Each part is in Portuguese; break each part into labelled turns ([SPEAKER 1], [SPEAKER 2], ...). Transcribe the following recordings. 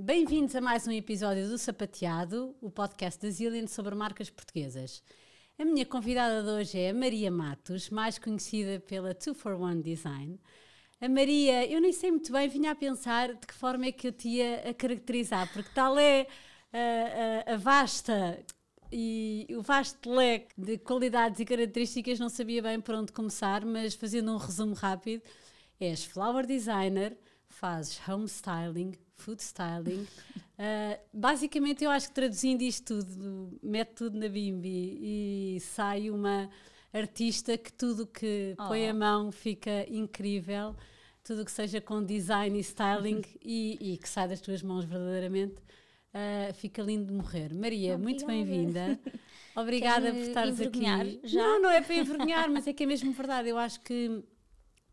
[SPEAKER 1] Bem-vindos a mais um episódio do Sapateado, o podcast da Zillion sobre marcas portuguesas. A minha convidada de hoje é a Maria Matos, mais conhecida pela 2 for 1 Design. A Maria, eu nem sei muito bem, vinha a pensar de que forma é que eu te ia a caracterizar, porque tal é a, a, a vasta e o vasto leque de qualidades e características, não sabia bem por onde começar, mas fazendo um resumo rápido, és flower designer, fazes home styling, food styling. Uh, basicamente, eu acho que traduzindo isto tudo, mete tudo na bimbi e sai uma artista que tudo que oh. põe a mão fica incrível. Tudo que seja com design e styling e, e, que sai das tuas mãos verdadeiramente, uh, fica lindo de morrer. Maria, Obrigada. muito bem-vinda. Obrigada por estares aqui. Já? Não, não é para envergonhar, mas é que é mesmo verdade. Eu acho que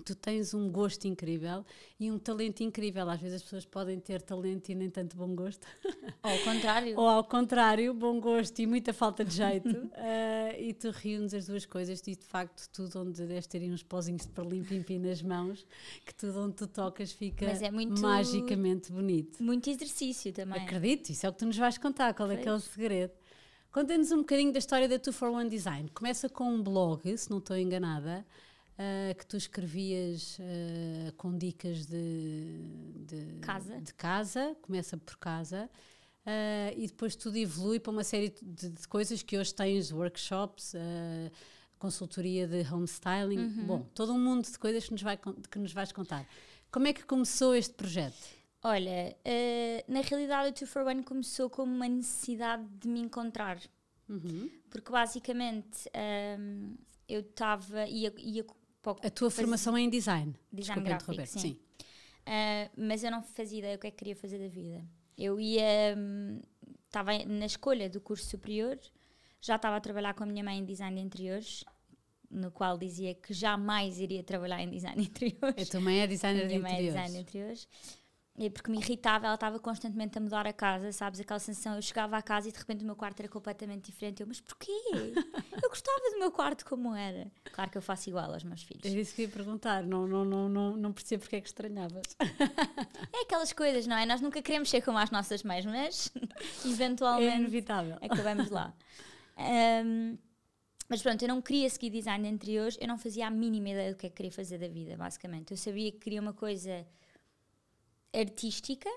[SPEAKER 1] tu tens um gosto incrível e um talento incrível. Às vezes as pessoas podem ter talento e nem tanto bom gosto.
[SPEAKER 2] Ou ao contrário.
[SPEAKER 1] Ou ao contrário, bom gosto e muita falta de jeito. uh, e tu reúnes as duas coisas e de facto tudo onde deves ter uns pozinhos de perlim-pim nas mãos, que tudo onde tu tocas fica é muito, magicamente bonito.
[SPEAKER 2] Muito exercício também.
[SPEAKER 1] Acredito, isso é o que tu nos vais contar, qual é que é o segredo. Conta-nos um bocadinho da história da 2 for 1 Design. Começa com um blog, se não estou enganada, uh, que tu escrevias uh, com dicas de, de,
[SPEAKER 2] casa.
[SPEAKER 1] de casa, começa por casa. Uh, e depois tudo evolui para uma série de, de coisas que hoje tens, workshops, consultoria de home styling, uhum. bom, todo um mundo de coisas que nos, vai, que nos vais contar. Como é que começou este projeto?
[SPEAKER 2] Olha, na realidade o Two for One começou como uma necessidade de me encontrar. Uhum. Porque basicamente um, eu estava, ia, ia
[SPEAKER 1] a tua formação é em design.
[SPEAKER 2] Design gráfico, sim. sim. Uh, mas eu não fazia ideia o que é que queria fazer da vida. Eu ia. Estava hum, na escolha do curso superior, já estava a trabalhar com a minha mãe em design de interiores, no qual dizia que jamais iria trabalhar em design de interiores.
[SPEAKER 1] A tua mãe é designer de
[SPEAKER 2] interiores. É design de interiores. E porque me irritava, ela estava constantemente a mudar a casa, sabes? Aquela sensação, eu chegava à casa e de repente o meu quarto era completamente diferente. Eu, mas porquê? eu gostava do meu quarto como era. Claro que eu faço igual aos meus filhos.
[SPEAKER 1] É isso que ia perguntar, não, não, não, não, não percebo porque é que estranhavas.
[SPEAKER 2] é aquelas coisas, não é? Nós nunca queremos ser como as nossas mães, mas eventualmente é
[SPEAKER 1] inevitável.
[SPEAKER 2] acabamos lá. Um, mas pronto, eu não queria seguir design de interiores, eu não fazia a mínima ideia do que é que queria fazer da vida, basicamente. Eu sabia que queria uma coisa artística,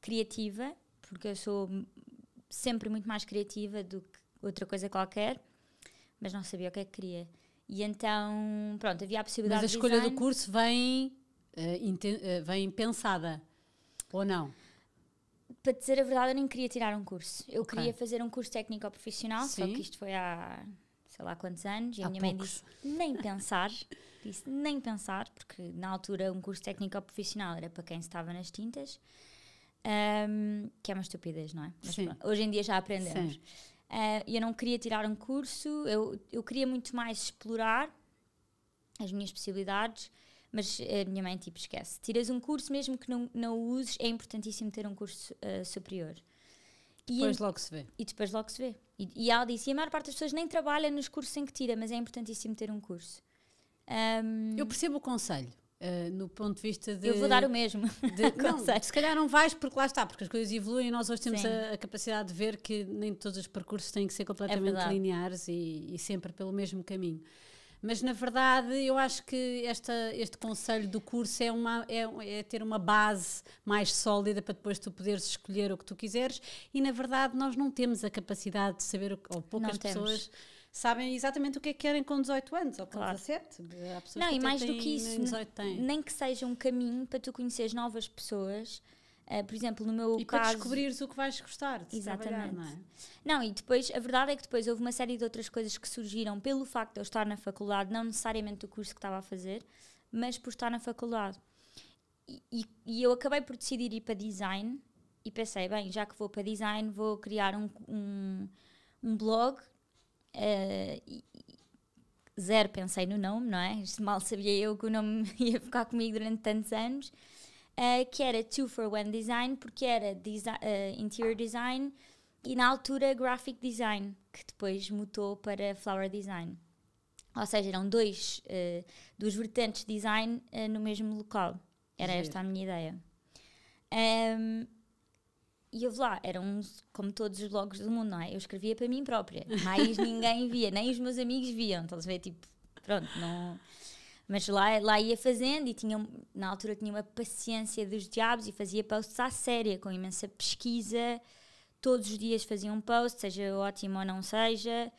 [SPEAKER 2] criativa, porque eu sou sempre muito mais criativa do que outra coisa qualquer, mas não sabia o que é que queria. E então, pronto, havia a possibilidade
[SPEAKER 1] Mas a escolha design. do curso vem, uh, uh, vem pensada, ou não?
[SPEAKER 2] Para dizer a verdade, eu nem queria tirar um curso. Eu okay. queria fazer um curso técnico profissional, Sim. só que isto foi há sei lá quantos anos, e
[SPEAKER 1] há
[SPEAKER 2] a minha poucos. mãe disse nem pensar, disse nem pensar, porque na altura um curso técnico profissional era para quem estava nas tintas, um, que é uma estupidez, não é? Mas pronto, hoje em dia já aprendemos. Uh, eu não queria tirar um curso, eu, eu queria muito mais explorar as minhas possibilidades, mas a minha mãe tipo esquece. Tiras um curso mesmo que não, não o uses, é importantíssimo ter um curso uh, superior.
[SPEAKER 1] E depois logo se vê.
[SPEAKER 2] E depois logo se vê. E, e ela disse: e a maior parte das pessoas nem trabalha nos cursos em que tira, mas é importantíssimo ter um curso. Um,
[SPEAKER 1] eu percebo o conselho. Uh, no ponto de vista de.
[SPEAKER 2] Eu vou dar o mesmo.
[SPEAKER 1] De, não, se calhar não vais porque lá está, porque as coisas evoluem e nós hoje temos a, a, capacidade de ver que nem todos os percursos têm que ser completamente é lineares e, e sempre pelo mesmo caminho. Mas na verdade eu acho que esta, este conselho do curso é, uma, é, é, ter uma base mais sólida para depois tu poderes escolher o que tu quiseres e na verdade nós não temos a capacidade de saber, ou poucas não pessoas temos. sabem exatamente o que é que querem com 18 anos ou com claro. 17.
[SPEAKER 2] não, e mais do que isso, nem que seja um caminho para tu conheceres novas pessoas Uh, por exemplo, no meu
[SPEAKER 1] e
[SPEAKER 2] caso.
[SPEAKER 1] para descobrires o que vais gostar de Exatamente. não é?
[SPEAKER 2] Não, e depois, a verdade é que depois houve uma série de outras coisas que surgiram pelo facto de eu estar na faculdade, não necessariamente do curso que estava a fazer, mas por estar na faculdade. E, e, e eu acabei por decidir ir para design e pensei, bem, já que vou para design, vou criar um, um, um blog. Uh, e, zero pensei no nome, não é? Mal sabia eu que o nome ia ficar comigo durante tantos anos uh, que era Two for One Design, porque era desi uh, Interior Design e na altura Graphic Design, que depois mutou para Flower Design. Ou seja, eram dois, uh, duas vertentes de design no mesmo local. Era esta a minha ideia. Um, e eu lá, eram como todos os blogs do mundo, não é? Eu escrevia para mim própria, mais ninguém via, nem os meus amigos viam, estás a ver? Tipo, pronto, não. Mas lá, lá ia fazendo e tinha, na altura tinha uma paciência dos diabos e fazia posts à séria, com imensa pesquisa. Todos os dias fazia um post, seja ótimo ou não seja.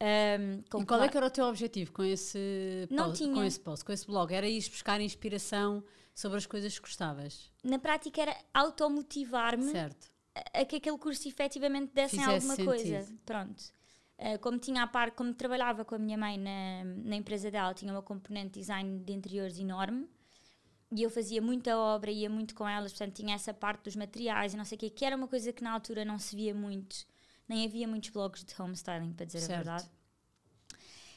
[SPEAKER 1] Um, e qual é que era o teu objetivo com esse,
[SPEAKER 2] não
[SPEAKER 1] post,
[SPEAKER 2] tinha.
[SPEAKER 1] com esse post, com esse blog? Era ir buscar inspiração sobre as coisas que gostavas?
[SPEAKER 2] Na prática era automotivar-me a, a que aquele curso efetivamente desse alguma sentido. coisa. Pronto. Uh, como tinha a par, como trabalhava com a minha mãe na, na empresa dela, tinha uma componente de design de interiores enorme e eu fazia muita obra, ia muito com elas, portanto tinha essa parte dos materiais e não sei o quê, que era uma coisa que na altura não se via muito, nem havia muitos blogs de homestyling, para dizer certo. a verdade.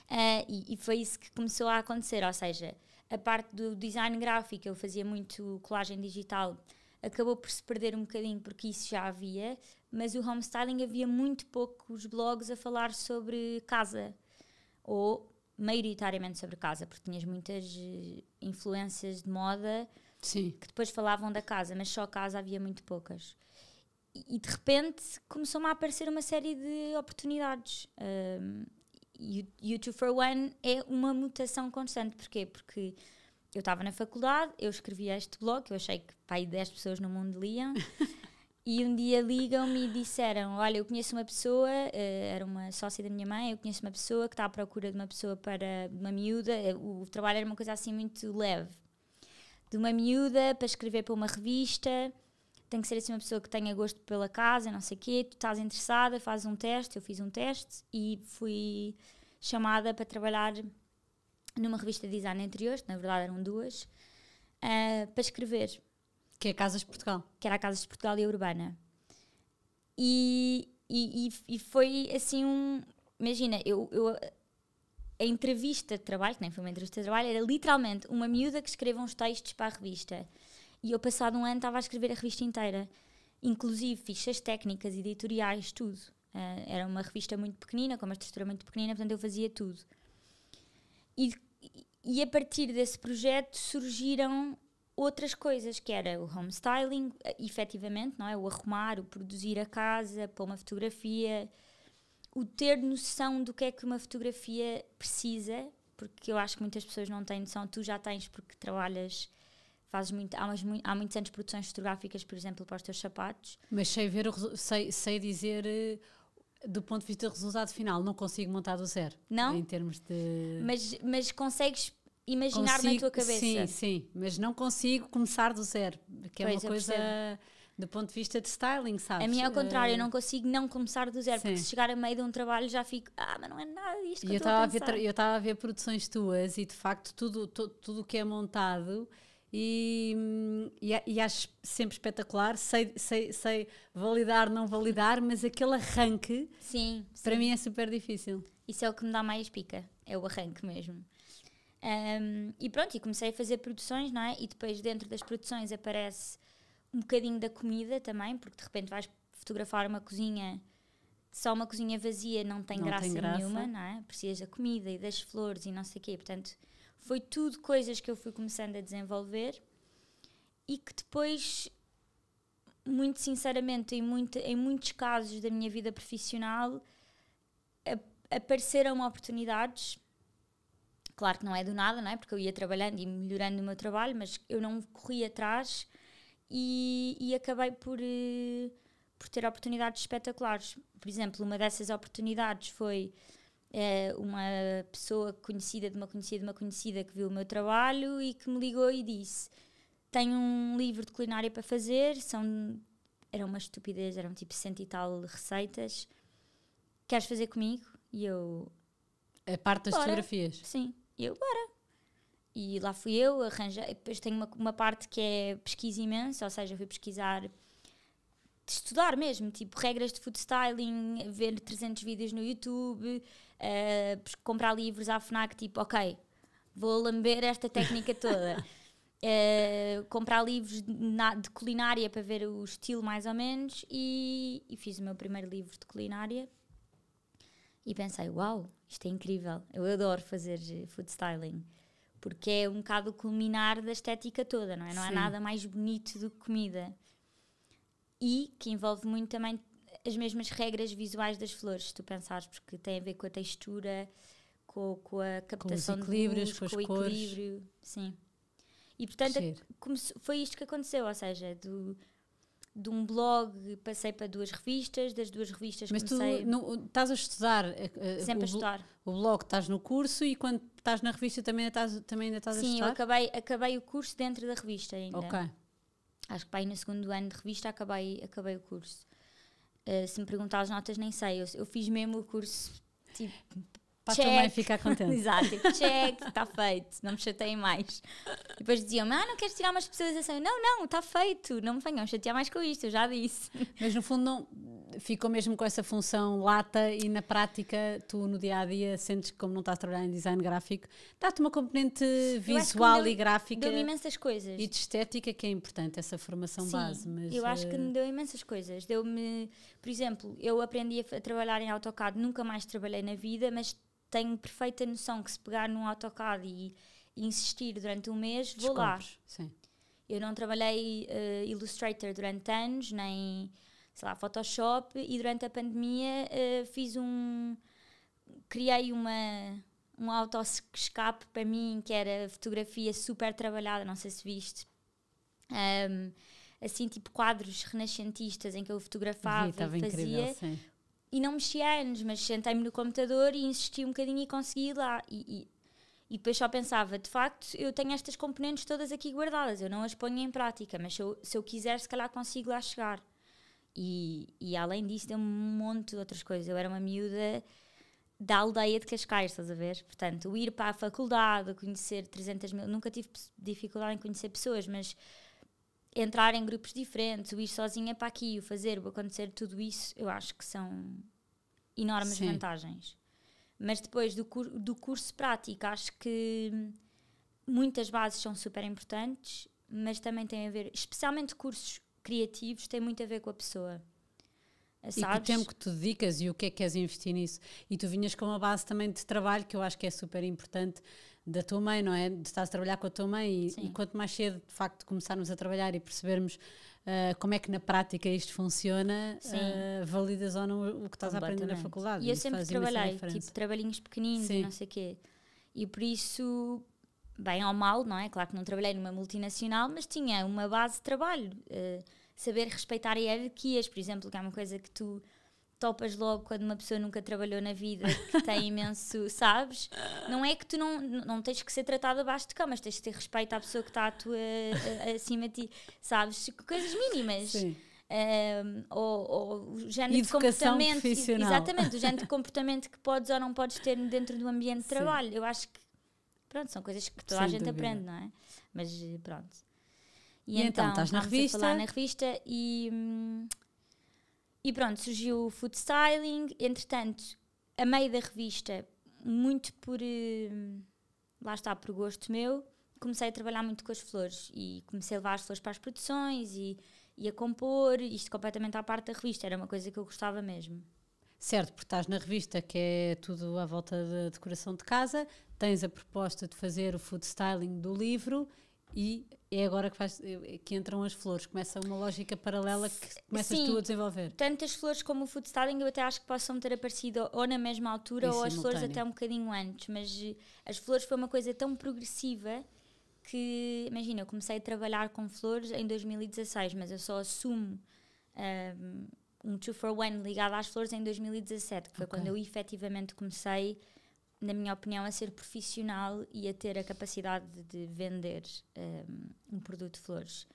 [SPEAKER 2] Uh, e, e, foi isso que começou a acontecer, ou seja, a parte do design gráfico, eu fazia muito colagem digital, acabou por se perder um bocadinho porque isso já havia, mas o homestyling havia muito poucos blogs a falar sobre casa, ou maioritariamente sobre casa, porque tinhas muitas eh, influências de moda
[SPEAKER 1] Sim.
[SPEAKER 2] que depois falavam da casa, mas só casa havia muito poucas. E, e de repente começou-me a aparecer uma série de oportunidades. Um, YouTube for One é uma mutação constante. Porquê? Porque eu estava na faculdade, eu escrevia este blog, eu achei que pai 10 pessoas no mundo liam. e um dia ligam-me e disseram: Olha, eu conheço uma pessoa, uh, era uma sócia da minha mãe, eu conheço uma pessoa que está à procura de uma pessoa para uma miúda. Eh, o trabalho era uma coisa assim muito leve. De uma miúda para escrever para uma revista. Tem que ser assim uma pessoa que tenha gosto pela casa, não sei o quê. Tu estás interessada, fazes um teste. Eu fiz um teste e fui chamada para trabalhar numa revista de design interiores, na verdade eram duas, uh, para escrever.
[SPEAKER 1] Que é Casas de Portugal.
[SPEAKER 2] Que era a Casas de Portugal e a Urbana. E, e, e foi assim um. Imagina, eu, eu, a entrevista de trabalho, que nem foi uma entrevista de trabalho, era literalmente uma miúda que escreve uns textos para a revista. E eu, passado um ano, estava a escrever a revista inteira. Inclusive, fiz as técnicas editoriais, tudo. Uh, era uma revista muito pequenina, com uma estrutura muito pequenina, portanto eu fazia tudo. E, e a partir desse projeto surgiram outras coisas, que era o home styling, eh, efetivamente, não é? O arrumar, o produzir a casa, pôr uma fotografia, o ter noção do que é que uma fotografia precisa, porque eu acho que muitas pessoas não têm noção, tu já tens porque trabalhas fazes muito, há, umas, há muitos anos produções fotográficas, por exemplo, para os teus sapatos.
[SPEAKER 1] Mas sei ver, sei, sei dizer eh, do ponto de vista do resultado final, não consigo montar do zero.
[SPEAKER 2] Não?
[SPEAKER 1] Em termos de.
[SPEAKER 2] Mas, mas consegues imaginar consigo, na tua cabeça.
[SPEAKER 1] Sim, sim, mas não consigo começar do zero, que é pois, uma coisa do ponto de vista de styling, sabes?
[SPEAKER 2] A mim é o contrário, eu não consigo não começar do zero, sim. porque se chegar a meio de um trabalho já fico, ah, mas não é nada disto que eu estava a, a ver
[SPEAKER 1] Eu estava a ver produções tuas e de facto tudo o tudo que é montado e, e, e, acho sempre espetacular. Sei, sei, sei validar, não validar, mas aquele arranque
[SPEAKER 2] sim,
[SPEAKER 1] para sim. mim é super difícil.
[SPEAKER 2] Isso é o que me dá mais pica, é o arranque mesmo. Um, e pronto, e comecei a fazer produções, não é? E depois dentro das produções aparece um bocadinho da comida também, porque de repente vais fotografar uma cozinha, só uma cozinha vazia não tem, não graça, tem graça nenhuma, não é? Precisas da comida e das flores e não sei o quê. Portanto, foi tudo coisas que eu fui começando a desenvolver e que depois, muito sinceramente, em, muito, em muitos casos da minha vida profissional, apareceram oportunidades Claro que não é do nada, não é? Porque eu ia trabalhando e melhorando o meu trabalho, mas eu não corri atrás e, e acabei por, uh, por ter oportunidades espetaculares. Por exemplo, uma dessas oportunidades foi uh, uma pessoa conhecida de uma conhecida de uma conhecida que viu o meu trabalho e que me ligou e disse: Tenho um livro de culinária para fazer, são. Era uma estupidez, eram tipo cento e tal receitas. Queres fazer comigo? E eu.
[SPEAKER 1] A parte das Bora. fotografias?
[SPEAKER 2] Sim. E eu, bora. E lá fui eu, arranjei. Depois tenho uma, uma parte que é pesquisa imensa, ou seja, fui pesquisar, estudar mesmo, tipo regras de food styling, ver 300 vídeos no YouTube, uh, comprar livros à FNAC, tipo, ok, vou lamber esta técnica toda. Uh, comprar livros de, na, de, culinária para ver o estilo mais ou menos e, e, fiz o meu primeiro livro de culinária e pensei, uau, isto é incrível, eu adoro fazer food styling, porque é um bocado o culminar da estética toda, não é? Não Sim. há nada mais bonito do que comida. e que envolve muito também as mesmas regras visuais das flores, se tu pensares, porque tem a ver com a textura, com, com a captação
[SPEAKER 1] com os equilíbrios,
[SPEAKER 2] de luz,
[SPEAKER 1] com,
[SPEAKER 2] com, o
[SPEAKER 1] cores.
[SPEAKER 2] equilíbrio. Sim. E portanto, come- foi isto que aconteceu, ou seja, do, de um blog passei para duas revistas, das duas revistas
[SPEAKER 1] Mas tu
[SPEAKER 2] comecei
[SPEAKER 1] não- estás a estudar eh,
[SPEAKER 2] sempre
[SPEAKER 1] o,
[SPEAKER 2] a estudar.
[SPEAKER 1] o blog, estás no curso e quando estás na revista também ainda estás, também ainda estás a
[SPEAKER 2] Sim, eu
[SPEAKER 1] estudar?
[SPEAKER 2] acabei, acabei o curso dentro da revista ainda.
[SPEAKER 1] Ok.
[SPEAKER 2] Acho que para aí no segundo ano de revista acabei, acabei o curso. Uh, se me perguntar as notas, nem sei. Eu, eu fiz mesmo o curso tipo.
[SPEAKER 1] Para a tua mãe
[SPEAKER 2] check.
[SPEAKER 1] ficar contente.
[SPEAKER 2] Exato, tipo, check, está feito, não me chateiem mais. E depois diziam-me, ah, não queres tirar uma especialização? Não, não, está feito, não me venham chatear mais com isto, eu já disse.
[SPEAKER 1] Mas no fundo não ficou mesmo com essa função lata e na prática tu no dia a dia sentes que como não estás a trabalhar em design gráfico, dá-te uma componente
[SPEAKER 2] que
[SPEAKER 1] visual
[SPEAKER 2] deu-
[SPEAKER 1] e gráfica
[SPEAKER 2] Deu-me imensas coisas.
[SPEAKER 1] e de estética que é importante, essa formação
[SPEAKER 2] Sim,
[SPEAKER 1] base. Mas,
[SPEAKER 2] eu acho que
[SPEAKER 1] eh,
[SPEAKER 2] me deu imensas coisas. Deu-me, por exemplo, eu aprendi a trabalhar em AutoCAD, nunca mais trabalhei na vida, mas tenho perfeita noção que se pegar num AutoCAD e, e insistir durante um mês, vou lá.
[SPEAKER 1] Sim.
[SPEAKER 2] Eu não trabalhei eh, Illustrator durante anos, nem sei lá, Photoshop, e durante a pandemia eh, fiz um. criei uma. Um auto-escape para mim, que era fotografia super trabalhada, não sei se viste. Ahm, assim, tipo quadros renascentistas em que eu
[SPEAKER 1] Vi,
[SPEAKER 2] fotografava
[SPEAKER 1] estava
[SPEAKER 2] e fazia
[SPEAKER 1] incrível, sim.
[SPEAKER 2] E não mexi há anos, mas sentei-me no computador e insisti um bocadinho e consegui ir lá. E, e, e depois só pensava, de facto, eu tenho estas componentes todas aqui guardadas, eu não as ponho em prática, mas se eu, se eu quiser, se calhar consigo lá chegar. E, e além disso, deu-me um monte de outras coisas. Eu era uma miúda da aldeia de Cascais, estás a ver? Portanto, ir para a faculdade, conhecer 300 mil. Nunca tive dificuldade em conhecer pessoas, mas entrar em grupos diferentes, o ir sozinha para aqui, o fazer, o acontecer, tudo isso, eu acho que são enormes
[SPEAKER 1] Sim.
[SPEAKER 2] vantagens. Mas depois do, cur- do curso prático, acho que muitas bases são super importantes, mas também tem a ver, especialmente cursos criativos, tem muito a ver com a pessoa.
[SPEAKER 1] E com o
[SPEAKER 2] Sabes?
[SPEAKER 1] tempo que tu dedicas e o que é que queres investir nisso. E tu vinhas com uma base também de trabalho que eu acho que é super importante da tua mãe, não é? De estás a trabalhar com a tua mãe e, e quanto mais cedo, de facto, começarmos a trabalhar e percebermos ah, como é que na prática isto funciona, ah, validas ou não o que estás a aprender na faculdade.
[SPEAKER 2] E eu sempre trabalhei, tipo, trabalhinhos pequeninos
[SPEAKER 1] Sim.
[SPEAKER 2] e não sei o quê. E por isso, bem ou mal, não é? Claro que não trabalhei numa multinacional, mas tinha uma base de trabalho. eh, saber respeitar hierarquias, por exemplo, que é uma coisa que tu topas logo quando uma pessoa nunca trabalhou na vida, que tem imenso, sabes? Não é que tu não, não tens que ser tratado abaixo de cama, mas tens de ter respeito à pessoa que está à tua, a- a- acima de ti, sabes? Coisas mínimas.
[SPEAKER 1] Sim.
[SPEAKER 2] Um, ou, ou o género
[SPEAKER 1] Educação
[SPEAKER 2] de comportamento exatamente, o género de comportamento que podes ou não podes ter dentro do ambiente de trabalho eu acho que pronto, são coisas que toda a gente
[SPEAKER 1] dúvida.
[SPEAKER 2] aprende, não é? Mas pronto
[SPEAKER 1] E então, estás na
[SPEAKER 2] a
[SPEAKER 1] revista?
[SPEAKER 2] falar na revista e, hum, e pronto, surgiu o food styling. Entretanto, a meio da revista muito por hum, lá está, por gosto meu comecei a trabalhar muito com as flores. E comecei a levar as flores para as produções e, e a compor, isto completamente à parte da revista, era uma coisa que eu gostava mesmo.
[SPEAKER 1] Certo, porque estás na revista que é tudo à volta da decoração de casa, tens a proposta de fazer o food styling do livro e é agora que, faz, que entram as flores. Começa uma lógica paralela que começas
[SPEAKER 2] Sim.
[SPEAKER 1] tu a desenvolver.
[SPEAKER 2] Tanto as flores como o food styling eu até acho que possam ter aparecido ou na mesma altura
[SPEAKER 1] Em
[SPEAKER 2] ou as flores
[SPEAKER 1] simultâneo.
[SPEAKER 2] até um bocadinho antes, mas eh, as flores foi uma coisa tão progressiva que, imagina, eu comecei a trabalhar com flores em 2016, mas eu só assumo um, um two for one ligado às flores em 2017, que foi
[SPEAKER 1] Ok.
[SPEAKER 2] quando eu efetivamente comecei, na minha opinião, a ser profissional e a ter a capacidade de, de vender um, um produto de flores.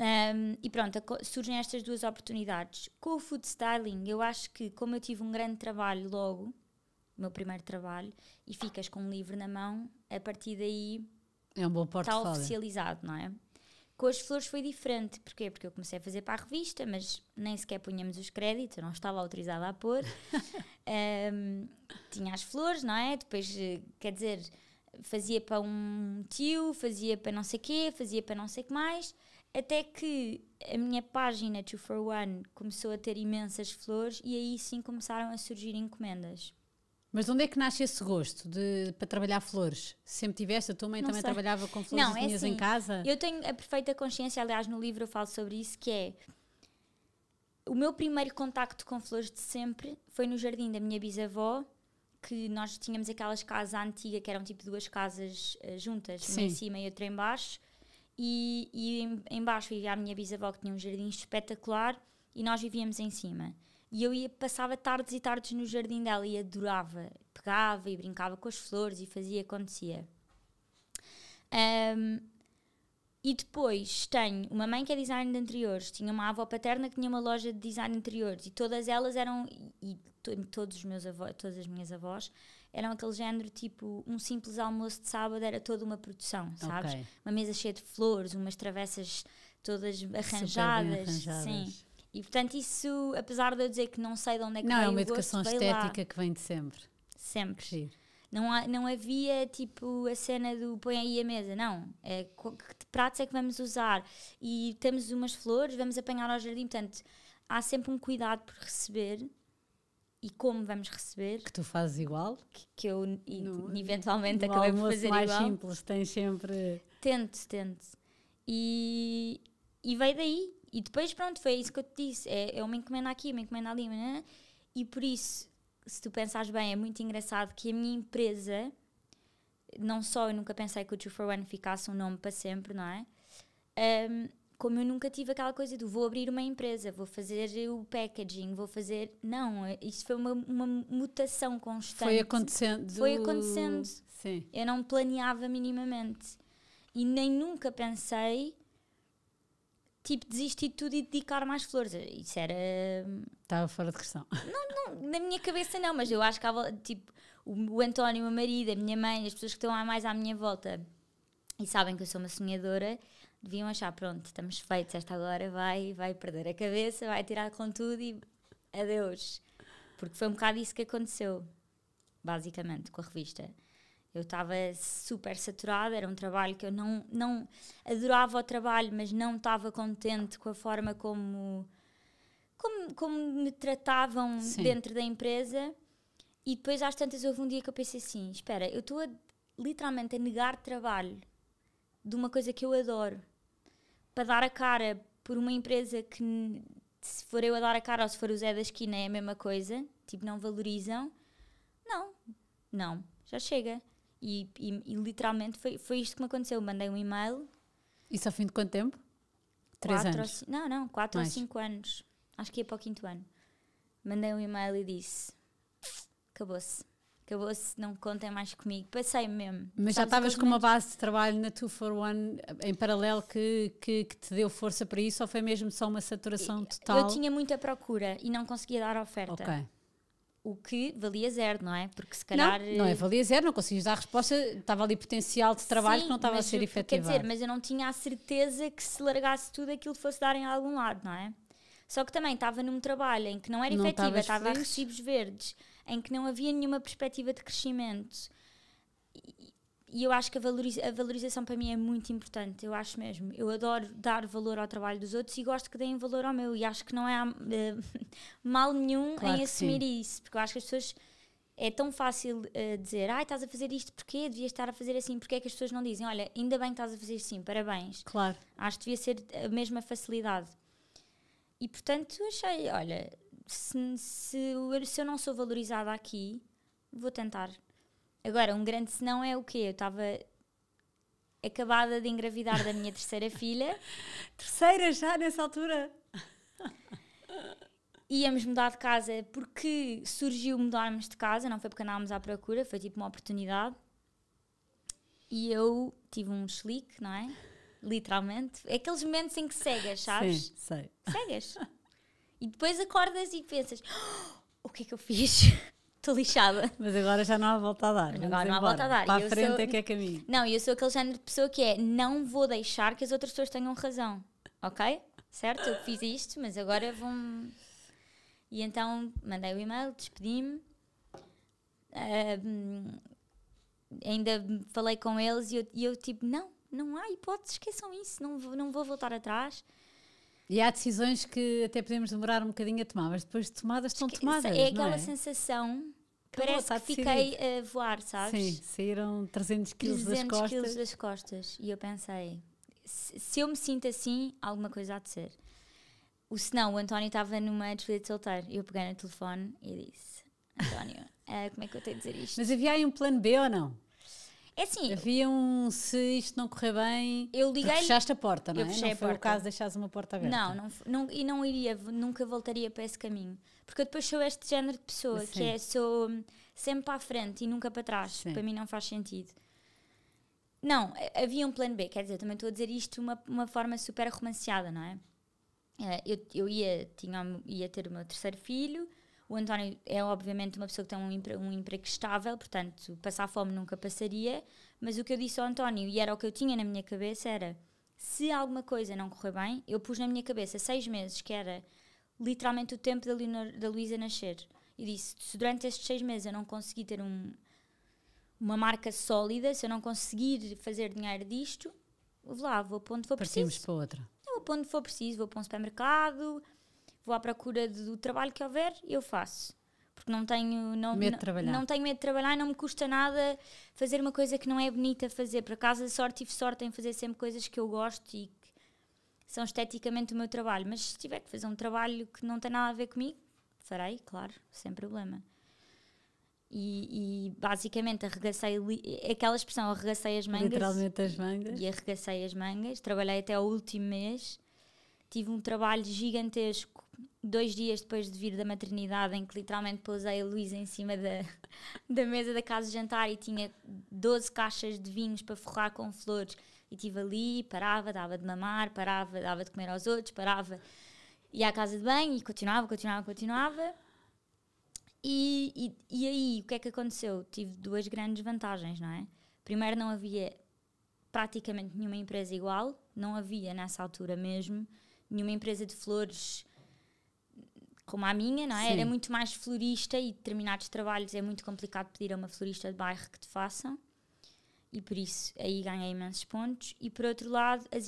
[SPEAKER 2] Um, e pronto, surgem estas duas oportunidades. Com o food styling, eu acho que, como eu tive um grande trabalho logo, o meu primeiro trabalho, e ficas com um livro na mão, a partir daí
[SPEAKER 1] É um bom
[SPEAKER 2] está
[SPEAKER 1] portfólio.
[SPEAKER 2] oficializado, não é? Com as flores foi diferente. Porquê? Porque eu comecei a fazer para a revista, mas nem sequer punhamos os créditos, eu não estava autorizada a pôr. Ahm, tinha as flores, não é? Depois, eh, quer dizer, fazia para um tio, fazia para não sei quê, fazia para não sei que mais. Até que a minha página 2 for One começou a ter imensas flores e aí sim começaram a surgir encomendas.
[SPEAKER 1] Mas de onde é que nasce esse gosto de, para trabalhar flores? Sempre tiveste? A tua mãe
[SPEAKER 2] Não
[SPEAKER 1] também
[SPEAKER 2] sei.
[SPEAKER 1] trabalhava com flores
[SPEAKER 2] Não, é
[SPEAKER 1] tinhas em
[SPEAKER 2] assim,
[SPEAKER 1] casa?
[SPEAKER 2] Eu tenho a perfeita consciência, aliás, no livro eu falo sobre isso, que é o meu primeiro contacto com flores de sempre foi no jardim da minha bisavó, que nós tínhamos aquelas casas antigas que eram tipo duas casas uh, juntas, uma em cima e outra em baixo. E, e em, em baixo vivia a minha bisavó que tinha um jardim espetacular e nós vivíamos em cima. E eu ia, passava tardes e tardes no jardim dela e adorava. Pegava e brincava com as flores e fazia, acontecia. Um, e depois tenho uma mãe que é design de interiores, tinha uma avó paterna que tinha uma loja de design de interiores e todas elas eram, e, todos os meus avós, todas as minhas avós, eram aquele género tipo um simples almoço de sábado era toda uma produção, sabes? Okay. Uma mesa cheia de flores, umas travessas todas arranjadas, arranjadas. sim. E portanto, isso, apesar de eu dizer que não sei de onde é que
[SPEAKER 1] não, é uma educação estética que vem de sempre.
[SPEAKER 2] Sempre. Não, há, não havia tipo a cena do põe aí a mesa, não. É, que pratos é que vamos usar? E temos umas flores, vamos apanhar ao jardim. Portanto, há sempre um cuidado por receber e como vamos receber.
[SPEAKER 1] Que tu fazes igual?
[SPEAKER 2] Que, que eu no, eventualmente no acabei por fazer
[SPEAKER 1] mais
[SPEAKER 2] igual.
[SPEAKER 1] simples, tens sempre.
[SPEAKER 2] Tento, tento. E, e veio daí. E depois, pronto, foi isso que eu te disse. É, é uma encomenda aqui, uma encomenda ali. Né? E por isso, se tu pensares bem, é muito engraçado que a minha empresa, não só eu nunca pensei que o Two for One ficasse um nome para sempre, não é? Um, como eu nunca tive aquela coisa do vou abrir uma empresa, vou fazer o packaging, vou fazer. Não, isso foi uma, uma mutação constante.
[SPEAKER 1] Foi acontecendo.
[SPEAKER 2] Foi acontecendo. Sim. Eu não planeava minimamente. E nem nunca pensei tipo, desistir de tudo e dedicar mais flores. Isso era.
[SPEAKER 1] Estava fora de questão.
[SPEAKER 2] Não, não, na minha cabeça não, mas eu acho que tipo, o, o António, o meu marido, a minha mãe, as pessoas que estão mais à minha volta e sabem que eu sou uma sonhadora, deviam achar: pronto, estamos feitos, esta agora vai, vai perder a cabeça, vai tirar com tudo e adeus. Porque foi um bocado isso que aconteceu, basicamente, com a revista. Eu estava super saturada, era um trabalho que eu não, não adorava o trabalho, mas não estava contente com a forma como, como, como me tratavam Sim. dentro da empresa. E depois, às tantas, houve um dia que eu pensei assim: espera, eu estou literalmente a negar trabalho de uma coisa que eu adoro para dar a cara por uma empresa que, se for eu a dar a cara ou se for o Zé da esquina, é a mesma coisa, tipo, não valorizam. Não, não, já chega. E, e, e, literalmente foi, foi isto que me aconteceu. Mandei um e-mail.
[SPEAKER 1] Isso ao fim de quanto tempo? Três anos?
[SPEAKER 2] Ou, não, não, quatro Mais. ou cinco anos. Acho que ia para o quinto ano. Mandei um e-mail e disse: acabou-se. Acabou-se, não contem mais comigo. Passei mesmo.
[SPEAKER 1] Mas já estavas com uma base de trabalho na 2 for One em paralelo que, que, que, te deu força para isso ou foi mesmo só uma saturação total?
[SPEAKER 2] Eu tinha muita procura e não conseguia dar oferta. Ok o que valia zero, não é? Porque se calhar.
[SPEAKER 1] Não, não é valia zero, não conseguias dar resposta, estava ali potencial de trabalho Sim, que não estava a ser efetivado.
[SPEAKER 2] Quer dizer, mas eu não tinha a certeza que se largasse tudo aquilo fosse dar em algum lado, não é? Só que também estava num trabalho em que não era não efetiva, estava a recibos verdes, em que não havia nenhuma perspectiva de crescimento e eu acho que a, valoriza a, valorização para mim é muito importante, eu acho mesmo. Eu adoro dar valor ao trabalho dos outros e gosto que deem valor ao meu. E acho que não é uh, mal nenhum claro em assumir sim. isso, porque eu acho que as pessoas. É tão fácil uh, dizer, ai, ah, estás a fazer isto porquê? Devias estar a fazer assim, porque é que as pessoas não dizem, olha, ainda bem que estás a fazer assim, parabéns.
[SPEAKER 1] Claro.
[SPEAKER 2] Acho que devia ser a mesma facilidade. E portanto, achei, olha, se, se, se eu não sou valorizada aqui, vou tentar Agora, um grande senão é o quê? Eu estava acabada de engravidar da minha terceira filha.
[SPEAKER 1] Terceira já nessa altura?
[SPEAKER 2] Íamos mudar de casa porque surgiu mudarmos de casa, não foi porque andávamos à procura, foi tipo uma oportunidade. E eu tive um chilique, não é? Literalmente. Aqueles momentos em que cegas, sabes?
[SPEAKER 1] Sim, sei.
[SPEAKER 2] Cegas. e depois acordas e pensas: oh, o que é que eu fiz? Estou lixada.
[SPEAKER 1] Mas agora já não há volta a dar. agora não há volta a dar. Para a frente sou... é que é caminho.
[SPEAKER 2] Não, eu sou aquele género de pessoa que é não vou deixar que as outras pessoas tenham razão. Ok? Certo? Eu fiz isto, mas agora vão. E então mandei o e-mail, despedi-me. Uh, ainda falei com eles e eu, e eu, tipo, não, não há hipótese, esqueçam isso, não, não vou voltar atrás.
[SPEAKER 1] E há decisões que até podemos demorar um bocadinho a tomar, mas depois de tomadas estão tomadas. É
[SPEAKER 2] aquela
[SPEAKER 1] é?
[SPEAKER 2] sensação. Parece que fiquei a voar, sabes?
[SPEAKER 1] Sim, saíram 300 quilos das costas. quilos
[SPEAKER 2] das costas. E eu pensei, se, se eu me sinto assim, alguma coisa há de ser. o senão, o António estava numa despedida de solteiro. Eu peguei no telefone e disse: António, eh, como é que eu tenho de dizer isto?
[SPEAKER 1] Mas havia aí um plano B ou não?
[SPEAKER 2] É assim,
[SPEAKER 1] Havia um se isto não correr bem.
[SPEAKER 2] eu liguei.
[SPEAKER 1] fechaste a porta, não é? não foi o caso de deixares uma porta aberta.
[SPEAKER 2] Não, não, não, e não iria, nunca voltaria para esse caminho. Porque eu depois sou este género de pessoa, que
[SPEAKER 1] Sim.
[SPEAKER 2] é, sou hum, sempre para a frente e nunca para trás.
[SPEAKER 1] Sim.
[SPEAKER 2] Para mim não faz sentido. Não, a- havia um plano B, quer dizer, também estou a dizer isto de uma, uma forma super romanceada, não é? Eh, Eu, eu ia, tinha, ia ter o meu terceiro filho, o António é obviamente uma pessoa que tem um, empre- um emprego estável, portanto, passar fome nunca passaria, mas o que eu disse ao António, e era o que eu tinha na minha cabeça, era se alguma coisa não correr bem, eu pus na minha cabeça seis meses, que era literalmente o tempo da, Leonor- da Luísa nascer. E disse: se durante estes seis meses eu não conseguir ter um, uma marca sólida, se eu não conseguir fazer dinheiro disto, vou lá, vou para onde for
[SPEAKER 1] Partimos
[SPEAKER 2] preciso.
[SPEAKER 1] para outra.
[SPEAKER 2] Eu vou para onde for preciso, vou para um supermercado, vou à procura do trabalho que houver e eu faço. Porque não tenho não,
[SPEAKER 1] Medo de
[SPEAKER 2] não-
[SPEAKER 1] trabalhar.
[SPEAKER 2] Não tenho medo de trabalhar e não me custa nada fazer uma coisa que não é bonita fazer. Por acaso, a sorte tive sorte em fazer sempre coisas que eu gosto e que são esteticamente o meu trabalho. Mas se tiver que fazer um trabalho que não tem nada a ver comigo, farei, claro, sem problema. E, e basicamente arregacei li- aquela expressão, arregacei as mangas
[SPEAKER 1] Literalmente as mangas.
[SPEAKER 2] e arregacei as mangas. Trabalhei até ao último mês. Tive um trabalho gigantesco dois dias depois de vir da maternidade, em que literalmente pousei a Luísa em cima da, da mesa da casa de jantar e tinha 12 caixas de vinhos para forrar com flores. E estive ali, parava, dava de mamar, parava, dava de comer aos outros, parava, ia à casa de banho e continuava, continuava, continuava. E, e, e aí, o que é que aconteceu? Tive duas grandes vantagens, não é? Primeiro, não havia praticamente nenhuma empresa igual, não havia nessa altura mesmo nenhuma empresa de flores como a minha, não é?
[SPEAKER 1] Sim.
[SPEAKER 2] Era muito mais florista e determinados trabalhos é muito complicado pedir a uma florista de bairro que te façam. E por isso aí ganhei imensos pontos. E por outro lado, as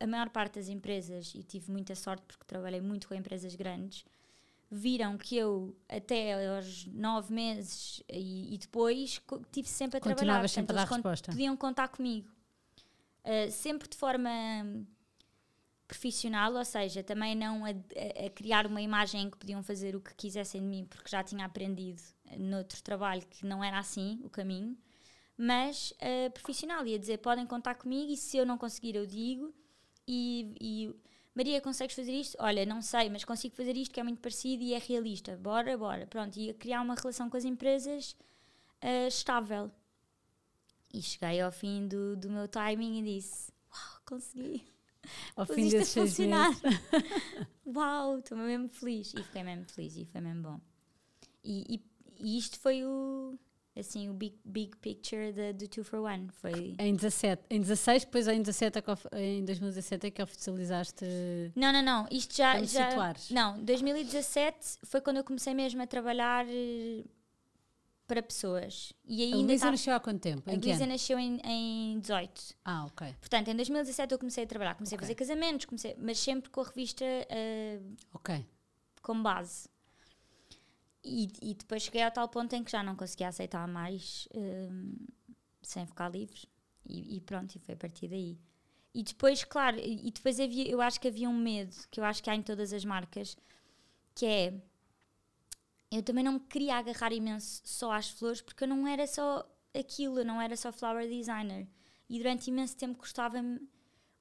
[SPEAKER 2] a maior parte das empresas, e tive muita sorte porque trabalhei muito com empresas grandes, viram que eu até aos nove meses e, e depois tive sempre a trabalhar.
[SPEAKER 1] Continuavas sempre a dar resposta.
[SPEAKER 2] podiam contar comigo. Uh, sempre de forma profissional, ou seja, também não a, a- criar uma imagem em que podiam fazer o que quisessem de mim, porque já tinha aprendido noutro trabalho que não era assim o caminho, mas uh, profissional, ia dizer, podem contar comigo e se eu não conseguir eu digo e, e Maria, consegues fazer isto? Olha, não sei, mas consigo fazer isto que é muito parecido e é realista. Bora, bora. Pronto, ia criar uma relação com as empresas uh, estável. E cheguei ao fim do, do meu timing e disse: Uau, consegui!
[SPEAKER 1] Ao fim
[SPEAKER 2] isto a funcionar. Uau, estou mesmo feliz. E fiquei mesmo feliz e foi mesmo bom. E, e, e isto foi o, assim, o big, big picture da- do Two for One. Foi...
[SPEAKER 1] Em 17, em 16, depois em 17 é em 2017 é que oficializaste.
[SPEAKER 2] Não, não, não. Isto já. Já
[SPEAKER 1] situares.
[SPEAKER 2] não, 2017 foi quando eu comecei mesmo a trabalhar eh, para pessoas. E
[SPEAKER 1] A
[SPEAKER 2] ainda
[SPEAKER 1] Luísa
[SPEAKER 2] estava-
[SPEAKER 1] nasceu há quanto tempo?
[SPEAKER 2] a
[SPEAKER 1] Em
[SPEAKER 2] Luísa nasceu em, em 18.
[SPEAKER 1] Ah, ok.
[SPEAKER 2] Portanto, em 2017 eu comecei a trabalhar. Comecei
[SPEAKER 1] Ok.
[SPEAKER 2] a fazer casamentos, comecei, mas sempre com a revista eh,
[SPEAKER 1] Ok.
[SPEAKER 2] como base. E, e depois cheguei ao tal ponto em que já não conseguia aceitar mais hum, sem ficar livre. E, e pronto, e foi a partir daí. E depois, claro, e depois havia, eu acho que havia um medo, que eu acho que há em todas as marcas, que é. Eu também não me queria agarrar imenso só às flores, porque eu não era só aquilo, eu não era só flower designer. E durante imenso tempo gostava-me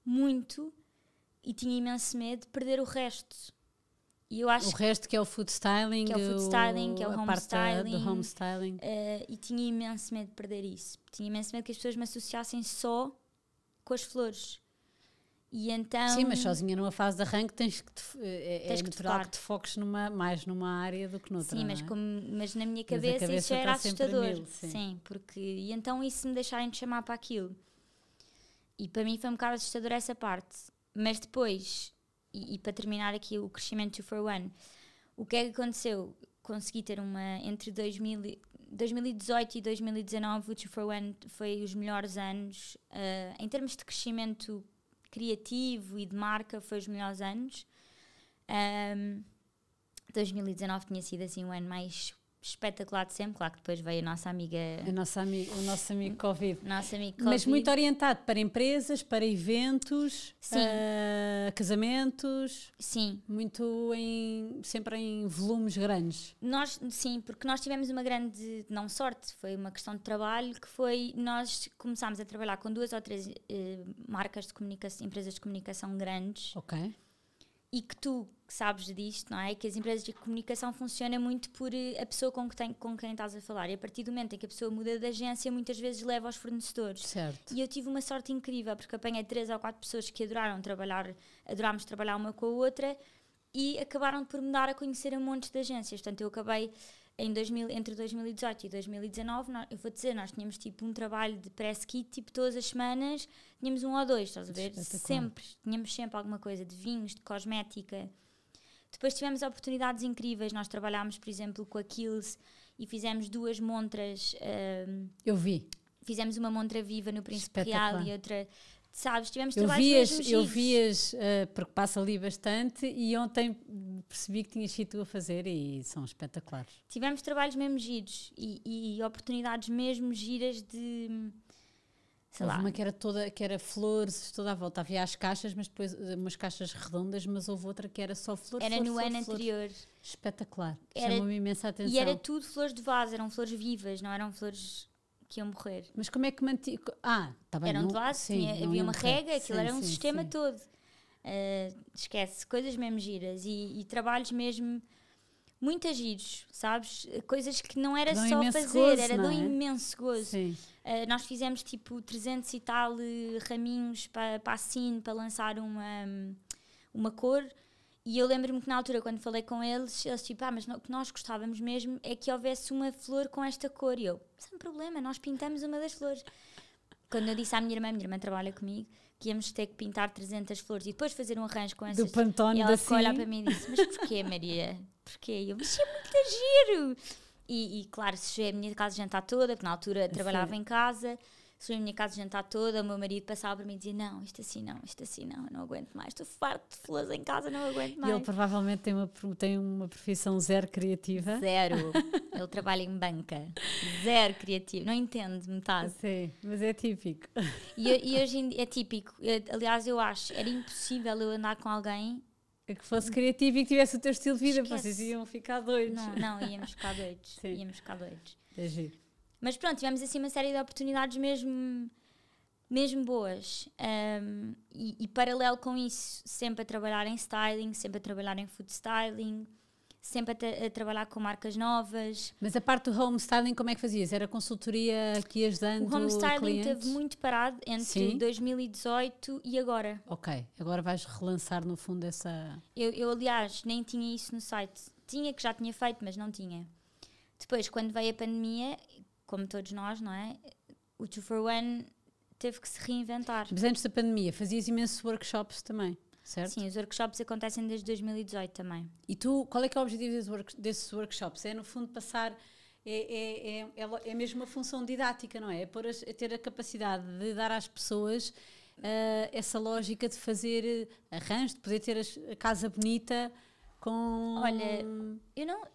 [SPEAKER 2] muito e tinha imenso medo de perder o resto. E eu acho
[SPEAKER 1] O resto que é o food styling,
[SPEAKER 2] Que é o food styling, que é o home styling.
[SPEAKER 1] do home styling.
[SPEAKER 2] Eh, e tinha imenso medo de perder isso. Tinha imenso medo que as pessoas me associassem só com as flores. E então.
[SPEAKER 1] Sim, mas sozinha numa fase de arranque tens que te, é, é
[SPEAKER 2] Tens que te
[SPEAKER 1] que te foques numa, mais numa área do que noutra.
[SPEAKER 2] Sim, mas,
[SPEAKER 1] é?
[SPEAKER 2] como- mas na minha cabeça,
[SPEAKER 1] cabeça
[SPEAKER 2] isso já era
[SPEAKER 1] a
[SPEAKER 2] assustador.
[SPEAKER 1] mil, sim.
[SPEAKER 2] sim. porque. E então isso me deixarem de chamar para aquilo. E para mim foi um bocado assustador essa parte. Mas depois, e, e para terminar aqui o crescimento 2 for One, o que é que aconteceu? Consegui ter uma. Entre 2000, e- 2018 e 2019, o 2 for One foi os melhores anos. eh, em termos de crescimento criativo e de marca, foi os melhores anos. Ahm, 2019 tinha sido assim um ano mais espetacular de sempre. Claro que depois veio a nossa amiga.
[SPEAKER 1] A nossa ami o nosso amigo Covid.
[SPEAKER 2] Nosso amigo
[SPEAKER 1] Mas
[SPEAKER 2] Covid.
[SPEAKER 1] muito orientado para empresas, para eventos,
[SPEAKER 2] Sim.
[SPEAKER 1] ah, casamentos,
[SPEAKER 2] Sim,
[SPEAKER 1] muito em, sempre em volumes grandes.
[SPEAKER 2] nós, sim, porque nós tivemos uma grande, não sorte, foi uma questão de trabalho, que foi, nós começámos a trabalhar com duas ou três eh, marcas de comunicação, empresas de comunicação grandes,
[SPEAKER 1] Ok.
[SPEAKER 2] e que tu que sabes disto, não é? Que as empresas de comunicação funcionam muito por eh, a pessoa com, que tem, com quem estás a falar. E a partir do momento em que a pessoa muda de agência, muitas vezes leva aos fornecedores.
[SPEAKER 1] Certo.
[SPEAKER 2] E eu tive uma sorte incrível, porque apanhei três ou quatro pessoas que adoraram trabalhar, adorámos trabalhar uma com a outra e acabaram por me dar a conhecer a montes de agências. Portanto, eu acabei em 2000, entre 2018 e 2019, nós- eu vou dizer, nós tínhamos tipo um trabalho de press kit, tipo todas as semanas, tínhamos um ou dois, estás a ver?
[SPEAKER 1] Espetacular.
[SPEAKER 2] Sempre, tínhamos sempre alguma coisa de vinhos, de cosmética. Depois tivemos oportunidades incríveis, nós trabalhámos, por exemplo, com a Kills e fizemos duas montras. ahm,
[SPEAKER 1] Eu vi.
[SPEAKER 2] fizemos uma montra viva no Príncipe. Real e outra. Sabes, tivemos
[SPEAKER 1] Eu
[SPEAKER 2] trabalhos
[SPEAKER 1] vi-as, eu vi-as ah, porque passa ali bastante e ontem percebi que tinhas sido tu a fazer e são espetaculares.
[SPEAKER 2] Tivemos trabalhos mesmo giros e, e oportunidades mesmo giras de. Sei
[SPEAKER 1] houve
[SPEAKER 2] lá.
[SPEAKER 1] uma que era toda, que era flores toda à volta. Havia as caixas, mas depois ah, umas caixas redondas, mas houve outra que era só flores.
[SPEAKER 2] Era
[SPEAKER 1] flores,
[SPEAKER 2] no
[SPEAKER 1] flores,
[SPEAKER 2] ano
[SPEAKER 1] flores.
[SPEAKER 2] anterior.
[SPEAKER 1] Espetacular. Chamou-me imensa atenção.
[SPEAKER 2] E era tudo flores de vaso, eram flores vivas, não eram flores que iam morrer.
[SPEAKER 1] Mas como é que manti... Ah, está bem.
[SPEAKER 2] eram
[SPEAKER 1] não,
[SPEAKER 2] de vaso,
[SPEAKER 1] sim,
[SPEAKER 2] tinha- havia uma rega, aquilo
[SPEAKER 1] Sim,
[SPEAKER 2] era um
[SPEAKER 1] sim,
[SPEAKER 2] sistema todo. Ah, esquece, coisas mesmo giras e, e trabalhos mesmo muito giros, sabes? Coisas que não era só fazer,
[SPEAKER 1] gozo,
[SPEAKER 2] era de um
[SPEAKER 1] é?
[SPEAKER 2] imenso gozo. Uh, nós fizemos tipo 300 e tal uh, raminhos para a Cine para lançar uma, uma cor. E eu lembro-me que na altura, quando falei com eles, eles tipo, ah, mas o que nós gostávamos mesmo é que houvesse uma flor com esta cor. E eu, sem problema, nós pintamos uma das flores. Quando eu disse à minha irmã, a minha irmã trabalha comigo, que íamos ter que pintar 300 flores e depois fazer um arranjo com essas
[SPEAKER 1] Do Pantone
[SPEAKER 2] e ela ficou a olhar para mim e disse: Mas porquê, Maria? Porquê? E eu, mas é muito giro! E, e, claro, sujei a minha casa de jantar toda, porque na altura trabalhava em casa, sujei a minha casa de jantar toda. O meu marido passava para mim e dizia: Não, isto assim não, isto assim não, eu não aguento mais, estou farto de flores em casa, não aguento
[SPEAKER 1] E
[SPEAKER 2] mais.
[SPEAKER 1] ele provavelmente tem uma, tem uma profissão zero criativa.
[SPEAKER 2] Zero. ele trabalha em banca, zero criativo, não entende metade.
[SPEAKER 1] Sim, mas é típico.
[SPEAKER 2] E, e hoje em dia é típico. Aliás, eu acho, era impossível eu andar com alguém
[SPEAKER 1] que fosse criativo e que tivesse o teu estilo de vida,
[SPEAKER 2] Esquece.
[SPEAKER 1] vocês iam ficar doidos.
[SPEAKER 2] Não, não, íamos ficar doidos. Íamos ficar doidos.
[SPEAKER 1] É giro.
[SPEAKER 2] Mas pronto, tivemos assim uma série de oportunidades mesmo, mesmo boas. Um, e, e paralelo com isso, sempre a trabalhar em styling, sempre a trabalhar em food styling, sempre a, tra- a trabalhar com marcas novas.
[SPEAKER 1] Mas a parte do home styling, como é que fazias? Era consultoria que ias dando
[SPEAKER 2] O home styling
[SPEAKER 1] clientes?
[SPEAKER 2] teve muito parado entre
[SPEAKER 1] Sim.
[SPEAKER 2] 2018 e agora.
[SPEAKER 1] Ok, agora vais relançar no fundo essa...
[SPEAKER 2] Eu, eu, aliás, nem tinha isso no site. Tinha que já tinha feito, mas não tinha. Depois, quando veio a pandemia, como todos nós, não é? O Two for One teve que se reinventar.
[SPEAKER 1] Mas antes da pandemia, fazias imensos workshops também, certo?
[SPEAKER 2] Sim, os workshops acontecem desde 2018 também.
[SPEAKER 1] E tu, qual é que é o objetivo desses, work- desses workshops? É, no fundo, passar... É, é, é, é, é mesmo uma função didática, não é? É, é ter a capacidade de dar às pessoas ah, essa lógica de fazer eh, arranjos, de poder ter a casa bonita com...
[SPEAKER 2] Olha, Eu não.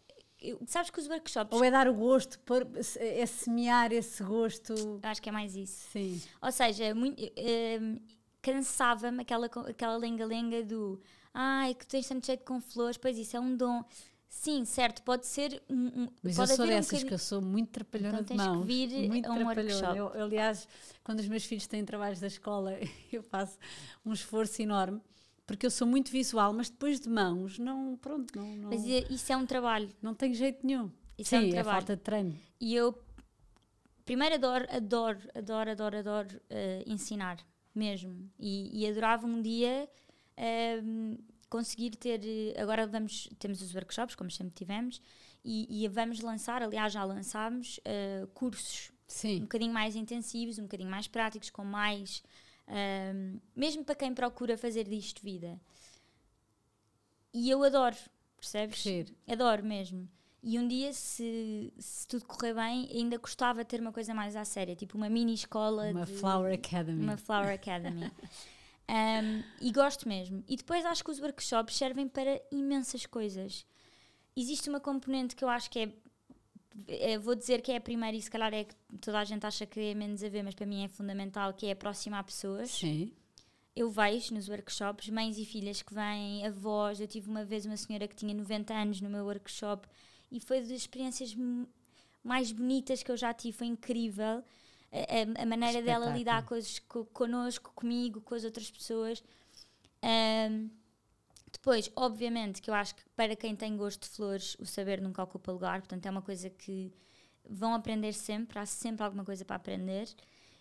[SPEAKER 2] eu- sabes que os workshops.
[SPEAKER 1] Ou é dar o gosto, pôr, é semear esse gosto...
[SPEAKER 2] Acho que é mais isso.
[SPEAKER 1] Sim.
[SPEAKER 2] Ou seja, muito, hum, cansava-me aquela, aquela lenga-lenga do ai, que tens tanto jeito com flores, pois isso é um dom. Sim, certo, pode ser um. um-
[SPEAKER 1] Mas eu sou
[SPEAKER 2] haver um
[SPEAKER 1] dessas, que eu sou muito trapalhona
[SPEAKER 2] Então
[SPEAKER 1] de
[SPEAKER 2] tens que
[SPEAKER 1] mãos.
[SPEAKER 2] vir
[SPEAKER 1] muito
[SPEAKER 2] a um workshop.
[SPEAKER 1] Eu, eu, aliás, quando os meus filhos têm trabalhos da escola, eu faço um esforço enorme, porque eu sou muito visual, mas depois de mãos, não, pronto, não, não,
[SPEAKER 2] Mas isso é um trabalho.
[SPEAKER 1] não tenho jeito nenhum.
[SPEAKER 2] Isso
[SPEAKER 1] Sim,
[SPEAKER 2] é um
[SPEAKER 1] é
[SPEAKER 2] trabalho.
[SPEAKER 1] falta de treino.
[SPEAKER 2] E eu, primeiro, adoro, adoro, adoro, adoro, adoro eh, ensinar, mesmo. E, e adorava um dia ehm, conseguir ter. Agora vamos, temos os workshops, como sempre tivemos, e, e vamos lançar, aliás, já lançámos eh, cursos um
[SPEAKER 1] Sim,
[SPEAKER 2] bocadinho mais intensivos, um bocadinho mais práticos, com mais. ehm, mesmo para quem procura fazer disto vida. E eu adoro, percebes? Adoro mesmo. E um dia, se, se tudo correr bem, ainda gostava de ter uma coisa mais à séria, tipo uma mini escola.
[SPEAKER 1] Uma
[SPEAKER 2] de-
[SPEAKER 1] Flower Academy.
[SPEAKER 2] Uma Flower Academy. Um, e gosto mesmo. E depois acho que os workshops servem para imensas coisas. Existe uma componente que eu acho que é eh, vou dizer que é a primeira e se calhar é que toda a gente acha que é menos a ver, mas para mim é fundamental, que é aproximar pessoas.
[SPEAKER 1] Sim.
[SPEAKER 2] Eu vejo nos workshops mães e filhas que vêm, avós. Eu tive uma vez uma senhora que tinha 90 anos no meu workshop e foi das experiências mais bonitas que eu já tive. Foi incrível a, a- a maneira dela lidar com as, co- connosco, comigo, com as outras pessoas. Ahm, depois, obviamente, que eu acho que para quem tem gosto de flores, o saber nunca ocupa lugar, portanto, é uma coisa que vão aprender sempre, há sempre alguma coisa para aprender.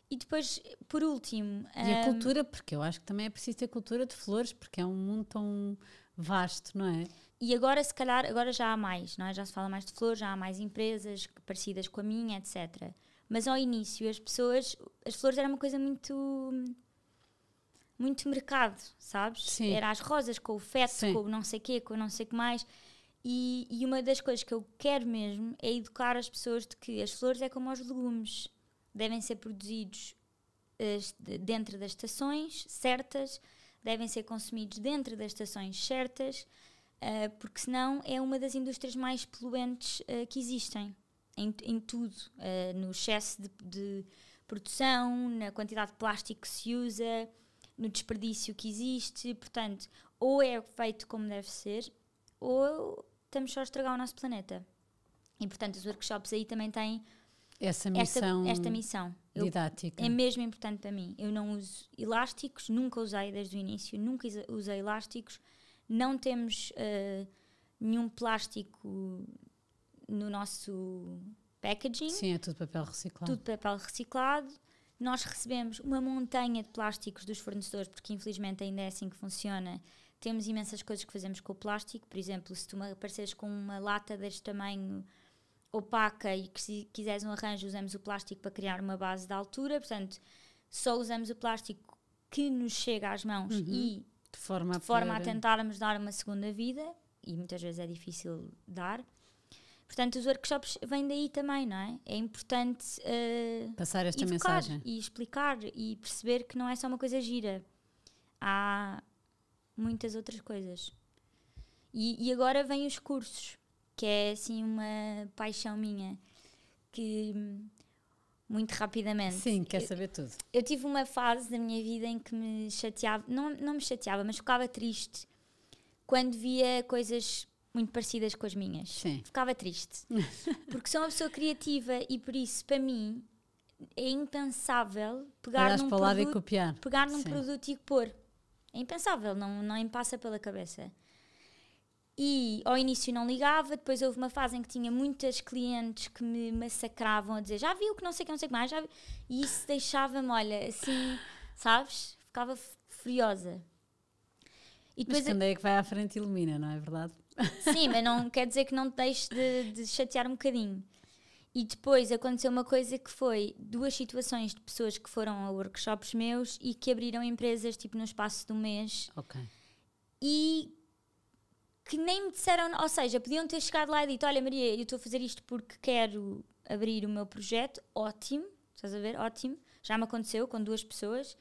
[SPEAKER 2] E depois, por último.
[SPEAKER 1] E a
[SPEAKER 2] ahm,
[SPEAKER 1] cultura, porque eu acho que também é preciso ter cultura de flores, porque é um mundo tão vasto, não é?
[SPEAKER 2] E agora, se calhar, agora já há mais, não é? Já se fala mais de flores, já há mais empresas parecidas com a minha, etc. Mas ao início, as pessoas, as flores eram uma coisa muito. muito mercado, sabes?
[SPEAKER 1] Sim.
[SPEAKER 2] Era as rosas com o feto,
[SPEAKER 1] Sim.
[SPEAKER 2] com o não sei quê, com o não sei o que mais. E, e uma das coisas que eu quero mesmo é educar as pessoas de que as flores é como os legumes, devem ser produzidos dentro das estações certas, devem ser consumidos dentro das estações certas, ah, porque senão é uma das indústrias mais poluentes ah, que existem em, em tudo, ah, no excesso de, de produção, na quantidade de plástico que se usa, no desperdício que existe, portanto, ou é feito como deve ser, ou estamos só a estragar o nosso planeta. E portanto, os workshops aí também têm
[SPEAKER 1] Essa
[SPEAKER 2] esta,
[SPEAKER 1] missão
[SPEAKER 2] esta missão. Eu
[SPEAKER 1] didática.
[SPEAKER 2] é mesmo importante para mim. Eu não uso elásticos, nunca usei desde o início, nunca usei elásticos. Não temos eh, nenhum plástico no nosso packaging,
[SPEAKER 1] Sim, é tudo papel reciclado.
[SPEAKER 2] tudo papel reciclado. Nós recebemos uma montanha de plásticos dos fornecedores, porque infelizmente ainda é assim que funciona. Temos imensas coisas que fazemos com o plástico. Por exemplo, se tu me apareceres com uma lata deste tamanho opaca e que se quiseres um arranjo, usamos o plástico para criar uma base de altura. Portanto, só usamos o plástico que nos chega às mãos e
[SPEAKER 1] De forma,
[SPEAKER 2] de forma a tentarmos dar uma segunda vida, e muitas vezes é difícil dar. Portanto, os workshops vêm daí também, não é? É importante eh,
[SPEAKER 1] passar esta mensagem.
[SPEAKER 2] e explicar e perceber que não é só uma coisa gira. Há muitas outras coisas. E, e agora vêm os cursos, que é assim uma paixão minha, que muito rapidamente.
[SPEAKER 1] Sim, quer saber tudo.
[SPEAKER 2] Eu tive uma fase da minha vida em que me chateava, não, não me chateava, mas ficava triste quando via coisas muito parecidas com as minhas.
[SPEAKER 1] Sim.
[SPEAKER 2] Ficava triste. Porque sou uma pessoa criativa e por isso, para mim, é impensável pegar
[SPEAKER 1] Olhas
[SPEAKER 2] num
[SPEAKER 1] para o lado e
[SPEAKER 2] produto,
[SPEAKER 1] copiar.
[SPEAKER 2] pegar num
[SPEAKER 1] Sim.
[SPEAKER 2] produto e pôr. É impensável, não, não me passa pela cabeça. E ao início não ligava, depois houve uma fase em que tinha muitas clientes que me massacravam a dizer já viu que não sei o que, não sei o que mais, já vi. E isso deixava-me, olha, assim, sabes? Ficava furiosa. E
[SPEAKER 1] Mas
[SPEAKER 2] depois,
[SPEAKER 1] quando é que vai à frente ilumina, não é verdade?
[SPEAKER 2] sim, mas não quer dizer que não te deixe de, de chatear um bocadinho. E depois aconteceu uma coisa que foi duas situações de pessoas que foram a workshops meus e que abriram empresas tipo no espaço de um mês
[SPEAKER 1] Ok.
[SPEAKER 2] e que nem me disseram, ou seja, podiam ter chegado lá e dito: Olha, Maria, eu estou a fazer isto porque quero abrir o meu projeto. Ótimo, estás a ver? Ótimo. Já me aconteceu com duas pessoas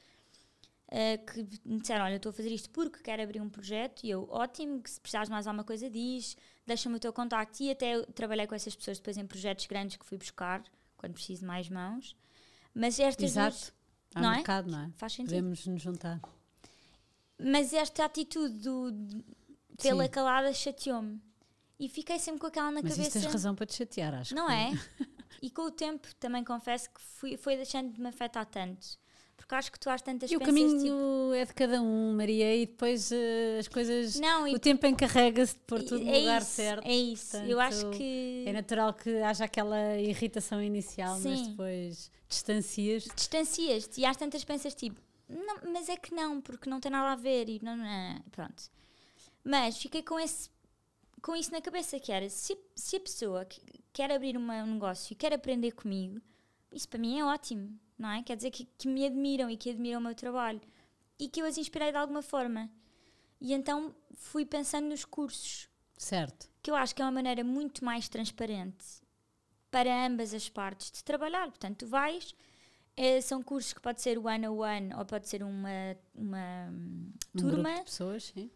[SPEAKER 2] eh, que me disseram: Olha, eu estou a fazer isto porque quero abrir um projeto. E eu, ótimo, que se precisares mais alguma coisa, diz, deixa-me o teu contacto. E até trabalhei com essas pessoas depois em projetos grandes que fui buscar, quando preciso de mais mãos. Mas estas duas-
[SPEAKER 1] Exato. Há
[SPEAKER 2] não é?
[SPEAKER 1] mercado, não é?
[SPEAKER 2] Faz sentido.
[SPEAKER 1] Podemos nos juntar.
[SPEAKER 2] Mas esta atitude do, pela
[SPEAKER 1] Sim.
[SPEAKER 2] calada chateou-me. E fiquei sempre com aquela na
[SPEAKER 1] Mas
[SPEAKER 2] cabeça.
[SPEAKER 1] tens razão para te chatear, acho.
[SPEAKER 2] Não
[SPEAKER 1] que-
[SPEAKER 2] é? E com o tempo também confesso que fui, foi deixando de me afetar tanto. Porque acho que tu às tantas
[SPEAKER 1] E o caminho
[SPEAKER 2] tipo.
[SPEAKER 1] é de cada um, Maria, e depois eh, as coisas.
[SPEAKER 2] Não, e
[SPEAKER 1] O tempo encarrega-se de pôr tudo no
[SPEAKER 2] é
[SPEAKER 1] lugar
[SPEAKER 2] isso,
[SPEAKER 1] certo.
[SPEAKER 2] É isso. Eu acho
[SPEAKER 1] portanto,
[SPEAKER 2] que
[SPEAKER 1] É natural que haja aquela irritação inicial, mas
[SPEAKER 2] Sim.
[SPEAKER 1] depois distancias.
[SPEAKER 2] distancias-te e às tantas pensas tipo, não, mas é que não, porque não tem nada a ver e não, não, pronto. Mas fiquei com esse com isso na cabeça que era, se, se a pessoa que quer abrir uma- um negócio e quer aprender comigo, isso para mim é ótimo, não é? Quer dizer que, que me admiram e que admiram o meu trabalho e que eu as inspirei de alguma forma. E então fui pensando nos cursos,
[SPEAKER 1] Certo.
[SPEAKER 2] que eu acho que é uma maneira muito mais transparente para ambas as partes de trabalhar. Portanto, tu vais, eh, são cursos que pode ser one on one ou pode ser uma, uma hum,
[SPEAKER 1] Um
[SPEAKER 2] turma,
[SPEAKER 1] de pessoas, sim.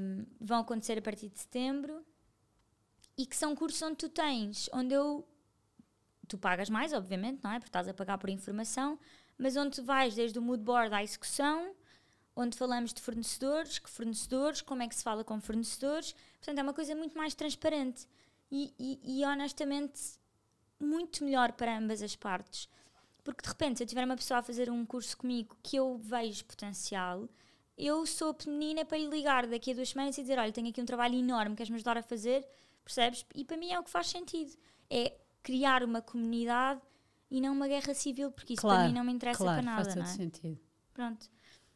[SPEAKER 2] Hum, vão acontecer a partir de setembro e que são cursos onde tu tens, onde eu. Tu pagas mais, obviamente, não é? Porque estás a pagar por informação, mas onde tu vais desde o mood board à execução, onde falamos de fornecedores, que fornecedores, como é que se fala com fornecedores. Portanto, é uma coisa muito mais transparente e, e, e honestamente muito melhor para ambas as partes. Porque de repente, se eu tiver uma pessoa a fazer um curso comigo que eu vejo potencial, eu sou pequenina para lhe ligar daqui a duas semanas e dizer: Olha, tenho aqui um trabalho enorme, queres me ajudar a fazer? Percebes? E para mim é o que faz sentido. É criar uma comunidade e não uma guerra civil, porque isso
[SPEAKER 1] Claro,
[SPEAKER 2] para mim não me interessa
[SPEAKER 1] claro,
[SPEAKER 2] para nada,
[SPEAKER 1] faz todo
[SPEAKER 2] não é?
[SPEAKER 1] sentido.
[SPEAKER 2] Pronto.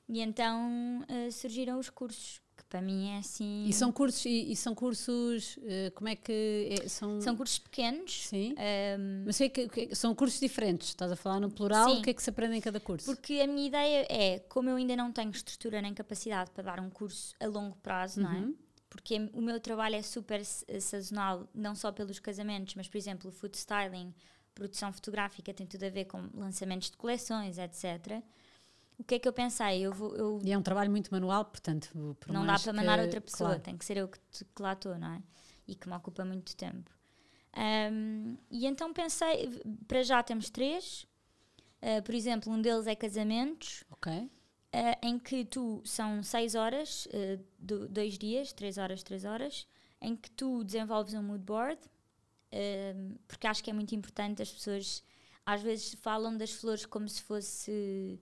[SPEAKER 2] E então eh, surgiram os cursos, para mim é assim.
[SPEAKER 1] E são cursos, e, e são cursos, eh, como é que é? são?
[SPEAKER 2] São cursos pequenos.
[SPEAKER 1] Sim.
[SPEAKER 2] ehm,
[SPEAKER 1] Mas sei que, que- são cursos diferentes. Estás a falar no plural.
[SPEAKER 2] Sim.
[SPEAKER 1] O que é que se aprende em cada curso?
[SPEAKER 2] Porque a minha ideia é, como eu ainda não tenho estrutura nem capacidade para dar um curso a longo prazo, não é?
[SPEAKER 1] Uhum.
[SPEAKER 2] Porque o meu trabalho é super s- sazonal, não só pelos casamentos, mas, por exemplo, food styling, produção fotográfica, tem tudo a ver com lançamentos de coleções, etc. O que é que eu pensei? Eu vou, eu
[SPEAKER 1] E é um trabalho muito manual, portanto, por
[SPEAKER 2] não dá para mandar outra pessoa,
[SPEAKER 1] claro.
[SPEAKER 2] tem que ser eu que, te- que lá estou, não é? E que me ocupa muito tempo. Ahm, e então pensei, para já temos três, Ah, por exemplo, um deles é casamentos,
[SPEAKER 1] Ok.
[SPEAKER 2] ah, em que tu são seis horas, ah, do- dois dias, três horas, três horas, em que tu desenvolves um mood board, ahm, porque acho que é muito importante as pessoas às vezes falam das flores como se fosse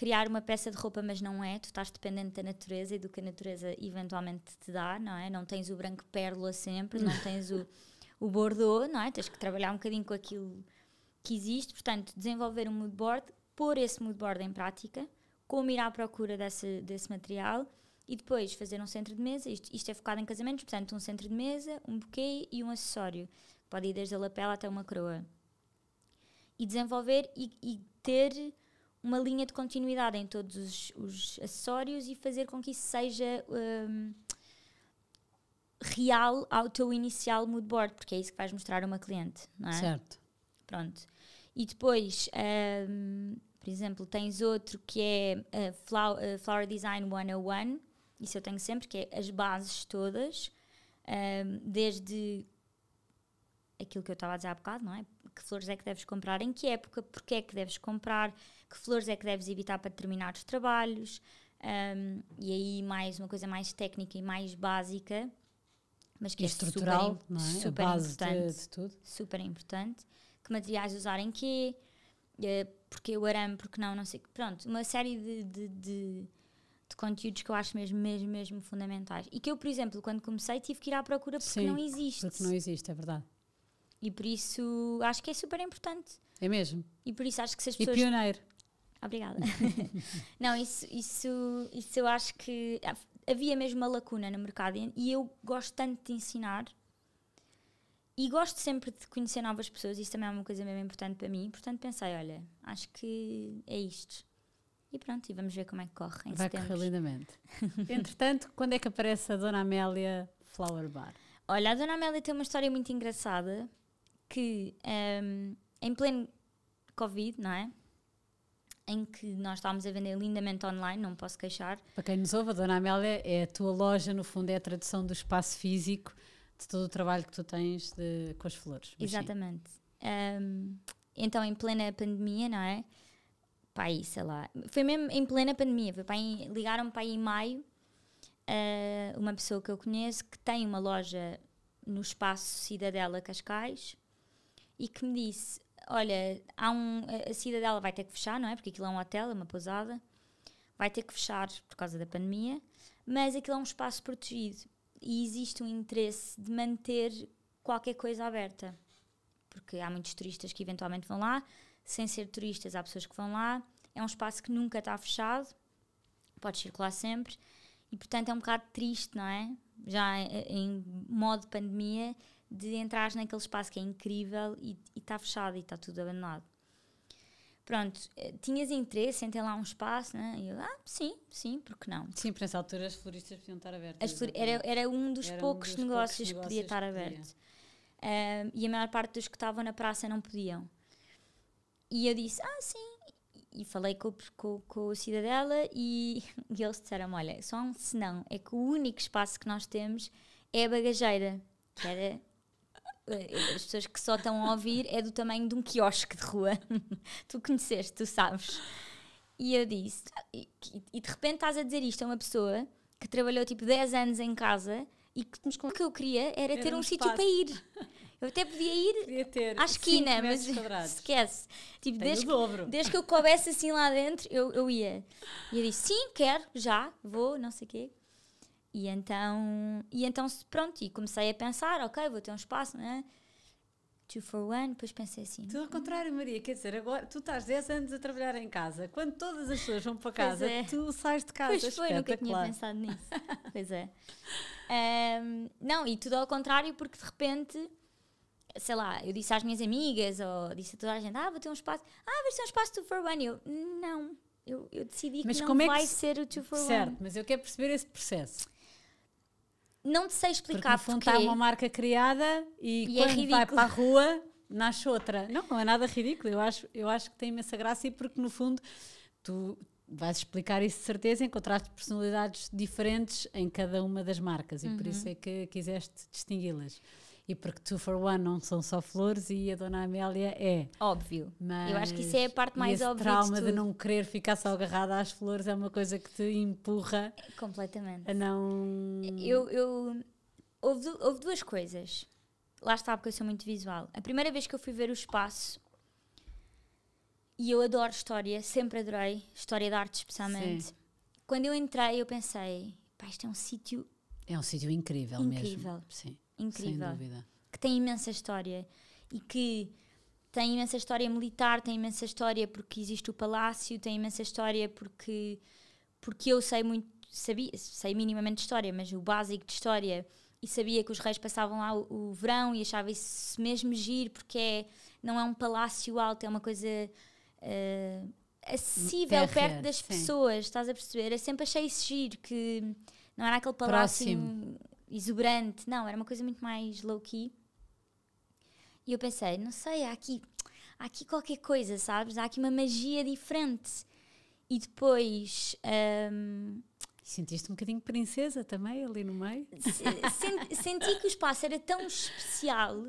[SPEAKER 2] criar uma peça de roupa, mas não é. Tu estás dependente da natureza e do que a natureza eventualmente te dá, não é? Não tens o branco pérola sempre, não tens o, o bordeaux, não é? Tens que trabalhar um bocadinho com aquilo que existe. Portanto, desenvolver um mood board, pôr esse mood board em prática, como ir à procura desse, desse material e depois fazer um centro de mesa. Isto, isto é focado em casamentos, portanto, um centro de mesa, um buquê e um acessório. Pode ir desde a lapela até uma coroa. E desenvolver e, e ter uma linha de continuidade em todos os, os acessórios e fazer com que isso seja hum, real ao teu inicial mood board, porque é isso que vais mostrar a uma cliente, não é?
[SPEAKER 1] Certo.
[SPEAKER 2] Pronto. E depois, hum, por exemplo, tens outro que é uh, Flow- uh, Flower Design 101, isso eu tenho sempre, que é as bases todas, hum, desde aquilo que eu estava a dizer há bocado, não é? Que flores é que deves comprar, em que época, porque é que deves comprar, que flores é que deves evitar para determinados trabalhos, hum, e aí mais uma coisa mais técnica e mais básica, mas que
[SPEAKER 1] E
[SPEAKER 2] é
[SPEAKER 1] estrutural,
[SPEAKER 2] super,
[SPEAKER 1] não é?
[SPEAKER 2] super importante
[SPEAKER 1] de, de tudo.
[SPEAKER 2] super importante. Que materiais usar em quê? eh, porque o arame, porque não, não sei. Pronto, uma série de, de, de, de conteúdos que eu acho mesmo, mesmo, mesmo fundamentais. E que eu, por exemplo, quando comecei, tive que ir à procura porque
[SPEAKER 1] Sim,
[SPEAKER 2] não existe.
[SPEAKER 1] Porque não existe, é verdade.
[SPEAKER 2] E por isso acho que é super importante.
[SPEAKER 1] É mesmo.
[SPEAKER 2] E por isso acho que se as
[SPEAKER 1] E
[SPEAKER 2] pessoas.
[SPEAKER 1] pioneiro.
[SPEAKER 2] Obrigada. não, isso, isso, isso eu acho que havia mesmo uma lacuna no mercado e- eu gosto tanto de ensinar e gosto sempre de conhecer novas pessoas, isso também é uma coisa mesmo importante para mim. Portanto, pensei: olha, acho que é isto. E pronto, e vamos ver como é que corre em
[SPEAKER 1] Vai
[SPEAKER 2] setembro.
[SPEAKER 1] correr lindamente. Entretanto, quando é que aparece a Dona Amélia Flower Bar?
[SPEAKER 2] Olha, a Dona Amélia tem uma história muito engraçada que ehm, em pleno Covid, não é? Em que nós estávamos a vender lindamente online, não posso queixar.
[SPEAKER 1] Para quem nos ouve, a Dona Amélia é a tua loja, no fundo, é a tradução do espaço físico de todo o trabalho que tu tens de- com as flores.
[SPEAKER 2] Exatamente. Ehm, então, em plena pandemia, não é? Pá, aí, sei lá. Foi mesmo em plena pandemia. Ligaram-me para aí em maio eh, uma pessoa que eu conheço que tem uma loja no espaço Cidadela Cascais e que me disse: Olha, há um, a- Cidadela vai ter que fechar, não é? Porque aquilo é um hotel, é uma pousada. Vai ter que fechar por causa da pandemia, mas aquilo é um espaço protegido e existe um interesse de manter qualquer coisa aberta. Porque há muitos turistas que eventualmente vão lá, sem ser turistas, há pessoas que vão lá. É um espaço que nunca está fechado, podes circular sempre, e portanto é um bocado triste, não é? Já em modo pandemia, de entrares naquele espaço que é incrível e está fechado e está tudo abandonado. Pronto, eh, tinhas interesse em ter lá um espaço, né? E eu, ah, sim, sim, porque não?
[SPEAKER 1] Sim, por essa altura as floristas podiam estar abertas.
[SPEAKER 2] As flor- era, era um dos
[SPEAKER 1] Era um
[SPEAKER 2] poucos
[SPEAKER 1] dos
[SPEAKER 2] negócios
[SPEAKER 1] poucos
[SPEAKER 2] que podia estar aberto. Ahm, e a maior parte dos que estavam na praça não podiam. E eu disse, ah, sim. E falei com, com, com o Cidadela e, e eles disseram olha, só um senão, é que o único espaço que nós temos é a bagageira, que era as pessoas que só estão a ouvir, é do tamanho de um quiosque de rua. tu conheceste, tu sabes. E eu disse, e, e de repente estás a dizer isto a uma pessoa que trabalhou tipo 10 anos em casa e que o que eu queria era,
[SPEAKER 1] Era
[SPEAKER 2] ter
[SPEAKER 1] um
[SPEAKER 2] um sítio para ir. Eu até podia ir
[SPEAKER 1] Podia
[SPEAKER 2] à esquina, mas
[SPEAKER 1] quadrados.
[SPEAKER 2] esquece. Tipo,
[SPEAKER 1] Tem
[SPEAKER 2] desde que, desde que eu coubesse assim lá dentro, eu, eu ia. E eu disse, sim, quero, já, vou, não sei o quê. E então, e então, pronto, e comecei a pensar, ok, vou ter um espaço, não é? Two for one, depois pensei assim,
[SPEAKER 1] Tudo ao contrário, Maria, quer dizer, agora tu estás 10 anos a trabalhar em casa, quando todas as pessoas vão para casa,
[SPEAKER 2] é.
[SPEAKER 1] tu sais de casa.
[SPEAKER 2] Pois foi, nunca tinha pensado nisso. pois é. Ahm, não, e tudo ao contrário, porque de repente, sei lá, eu disse às minhas amigas, ou disse a toda a gente, ah, vou ter um espaço, ah, vai ser um espaço two for one. Eu, não, eu, eu decidi
[SPEAKER 1] Mas
[SPEAKER 2] que não
[SPEAKER 1] é que
[SPEAKER 2] vai
[SPEAKER 1] se-
[SPEAKER 2] ser o two for
[SPEAKER 1] Certo,
[SPEAKER 2] one.
[SPEAKER 1] mas eu quero perceber esse processo.
[SPEAKER 2] Não te sei
[SPEAKER 1] Porque
[SPEAKER 2] explicar
[SPEAKER 1] fundo
[SPEAKER 2] porquê.
[SPEAKER 1] está uma marca criada e,
[SPEAKER 2] E é
[SPEAKER 1] quando vai
[SPEAKER 2] ridículo.
[SPEAKER 1] para a rua nasce outra. Não, não é nada ridículo. Eu acho, eu acho que tem imensa graça e porque no fundo tu vais explicar isso de certeza, encontraste personalidades diferentes em cada uma das marcas e por
[SPEAKER 2] Uhum.
[SPEAKER 1] isso é que quiseste distingui-las. E porque Two for One não são só flores e a Dona Amélia é.
[SPEAKER 2] Óbvio.
[SPEAKER 1] Mas
[SPEAKER 2] eu acho que isso é a parte mais óbvia
[SPEAKER 1] trauma
[SPEAKER 2] de
[SPEAKER 1] de, não querer ficar só agarrada às flores é uma coisa que te empurra
[SPEAKER 2] Completamente.
[SPEAKER 1] a não.
[SPEAKER 2] Eu, eu- houve, houve duas coisas. Lá está, porque eu sou muito visual. A primeira vez que eu fui ver o espaço, e eu adoro história, sempre adorei, história de arte especialmente.
[SPEAKER 1] Sim.
[SPEAKER 2] Quando eu entrei, eu pensei, pá, isto é um sítio
[SPEAKER 1] É um sítio incrível,
[SPEAKER 2] Incrível.
[SPEAKER 1] mesmo. Sim,
[SPEAKER 2] incrível,
[SPEAKER 1] sem dúvida.
[SPEAKER 2] que tem imensa história e que tem imensa história militar, tem imensa história porque existe o palácio, tem imensa história porque, porque eu sei muito, sabia, sei minimamente de história, mas o básico de história e sabia que os reis passavam lá o, o verão e achava isso mesmo giro porque é, não é um palácio alto, é uma coisa eh, acessível
[SPEAKER 1] Térrea,
[SPEAKER 2] perto das
[SPEAKER 1] sim.
[SPEAKER 2] pessoas, estás a perceber? Eu sempre achei isso giro, que não era aquele palácio
[SPEAKER 1] Próximo.
[SPEAKER 2] Exuberante, não, era uma coisa muito mais low-key. E eu pensei, não sei, há aqui, há aqui qualquer coisa, sabes? Há aqui uma magia diferente. E depois hum,
[SPEAKER 1] Sentiste um bocadinho princesa também ali no meio?
[SPEAKER 2] se- sen- senti que o espaço era tão especial.